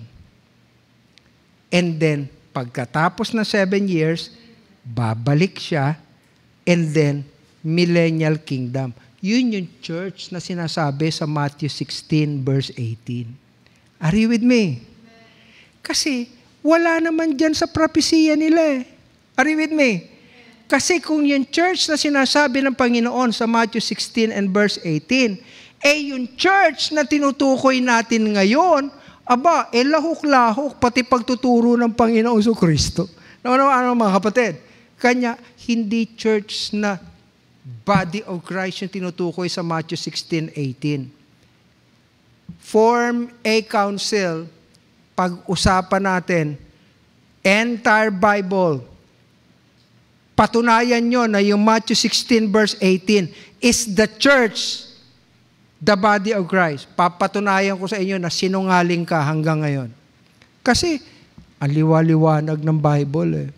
And then, pagkatapos na seven years, babalik siya, and then, millennial kingdom. Yun yung church na sinasabi sa Matthew 16 verse 18. Are you with me? Kasi, wala naman dyan sa propesya nila eh. Are you with me? Kasi kung yung church na sinasabi ng Panginoon sa Matthew 16 and verse 18, eh yung church na tinutukoy natin ngayon, aba, eh lahok-lahok, pati pagtuturo ng Panginoon sa Kristo. Ano, ano mga kapatid? Kanya, hindi church na body of Christ yung tinutukoy sa Matthew 16:18. Form a council, pag-usapan natin, entire Bible, patunayan nyo na yung Matthew 16 verse 18 is the church, the body of Christ. Papatunayan ko sa inyo na sinungaling ka hanggang ngayon. Kasi, ang liwa-liwanag ng Bible eh.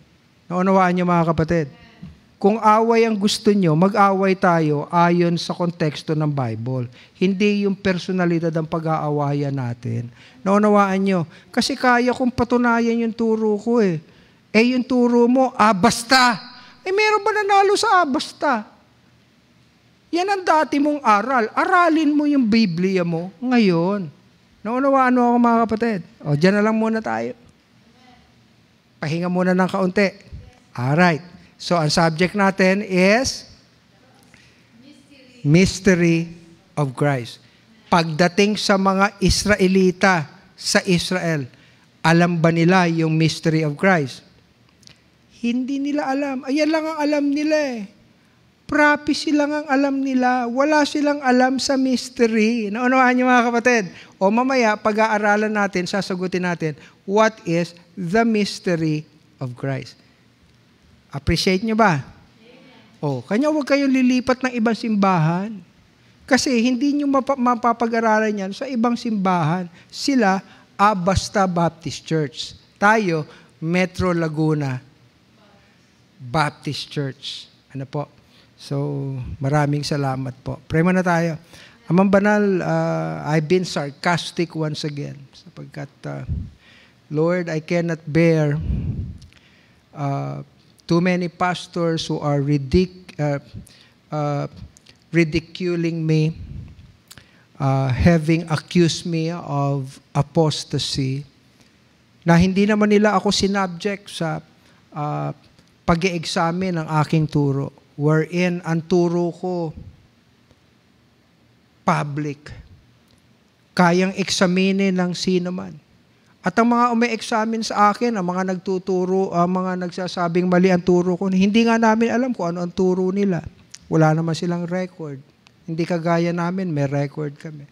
Naunawaan niyo mga kapatid. Kung away ang gusto nyo, mag-away tayo ayon sa konteksto ng Bible. Hindi yung personalidad ang pag-aawayan natin. Naunawaan nyo? Kasi kaya kong patunayan yung turo ko eh. Eh yung turo mo, ah. Eh meron ba nanalo sa ah? Yan ang dati mong aral. Aralin mo yung Biblia mo ngayon. Naunawaan mo ako mga kapatid. O, dyan na lang muna tayo. Pahinga muna ng kaunti. Alright. So, ang subject natin is Mystery of Christ. Pagdating sa mga Israelita sa Israel, alam ba nila yung mystery of Christ? Hindi nila alam. Ayan lang ang alam nila eh. Prophecy lang ang alam nila. Wala silang alam sa mystery. Naunawaan niyo mga kapatid? O mamaya, pag-aaralan natin, sasagutin natin, what is the mystery of Christ? Appreciate nyo ba? Oh, kanya huwag kayong lilipat ng ibang simbahan. Kasi hindi nyo mapa- mapapag-aralan yan sa ibang simbahan. Sila, Abasta Baptist Church. Tayo, Metro Laguna Baptist Church. Ano po? So, maraming salamat po. Pray na tayo. Amang banal, uh, I've been sarcastic once again. Sapagkat, uh, Lord, I cannot bear uh, too many pastors who are ridic- uh, uh, ridiculing me, uh, having accused me of apostasy, na hindi naman nila ako sinubject sa uh, pag examine ng aking turo, wherein ang turo ko public. Kayang examine ng sino man. At ang mga umi-examine sa akin, ang mga nagtuturo, ang mga nagsasabing mali ang turo ko, hindi nga namin alam kung ano ang turo nila. Wala naman silang record. Hindi kagaya namin, may record kami.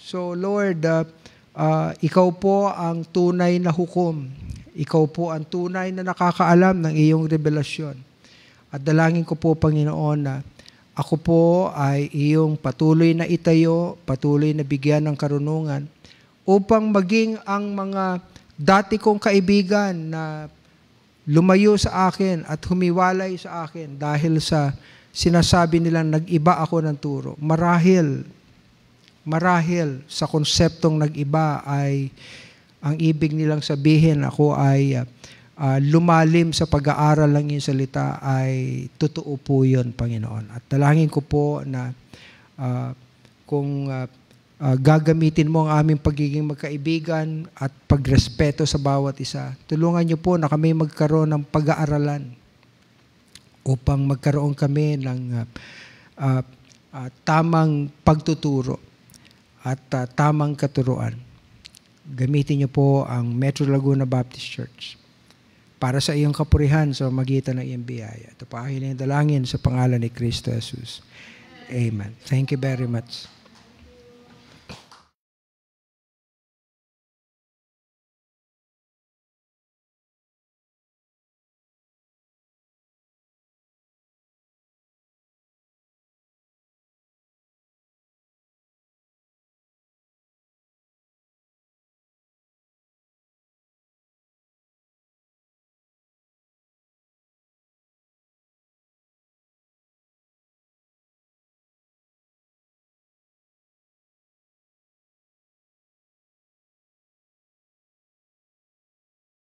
So Lord, uh, uh, ikaw po ang tunay na hukom. Ikaw po ang tunay na nakakaalam ng iyong revelasyon. At dalangin ko po, Panginoon, na ako po ay iyong patuloy na itayo, patuloy na bigyan ng karunungan, upang maging ang mga dati kong kaibigan na lumayo sa akin at humiwalay sa akin dahil sa sinasabi nilang nag-iba ako ng turo. Marahil, marahil sa konseptong nag-iba ay ang ibig nilang sabihin ako ay uh, lumalim sa pag-aaral ng iyong salita ay totoo po yun, Panginoon. At dalangin ko po na uh, kung uh, uh, gagamitin mo ang aming pagiging magkaibigan at pagrespeto sa bawat isa. Tulungan niyo po na kami magkaroon ng pag-aaralan upang magkaroon kami ng uh, uh, tamang pagtuturo at uh, tamang katuruan. Gamitin niyo po ang Metro Laguna Baptist Church para sa iyong kapurihan sa magitan ng iyong biyaya. Ito pa ang dalangin sa pangalan ni Kristo Jesus. Amen. Thank you very much.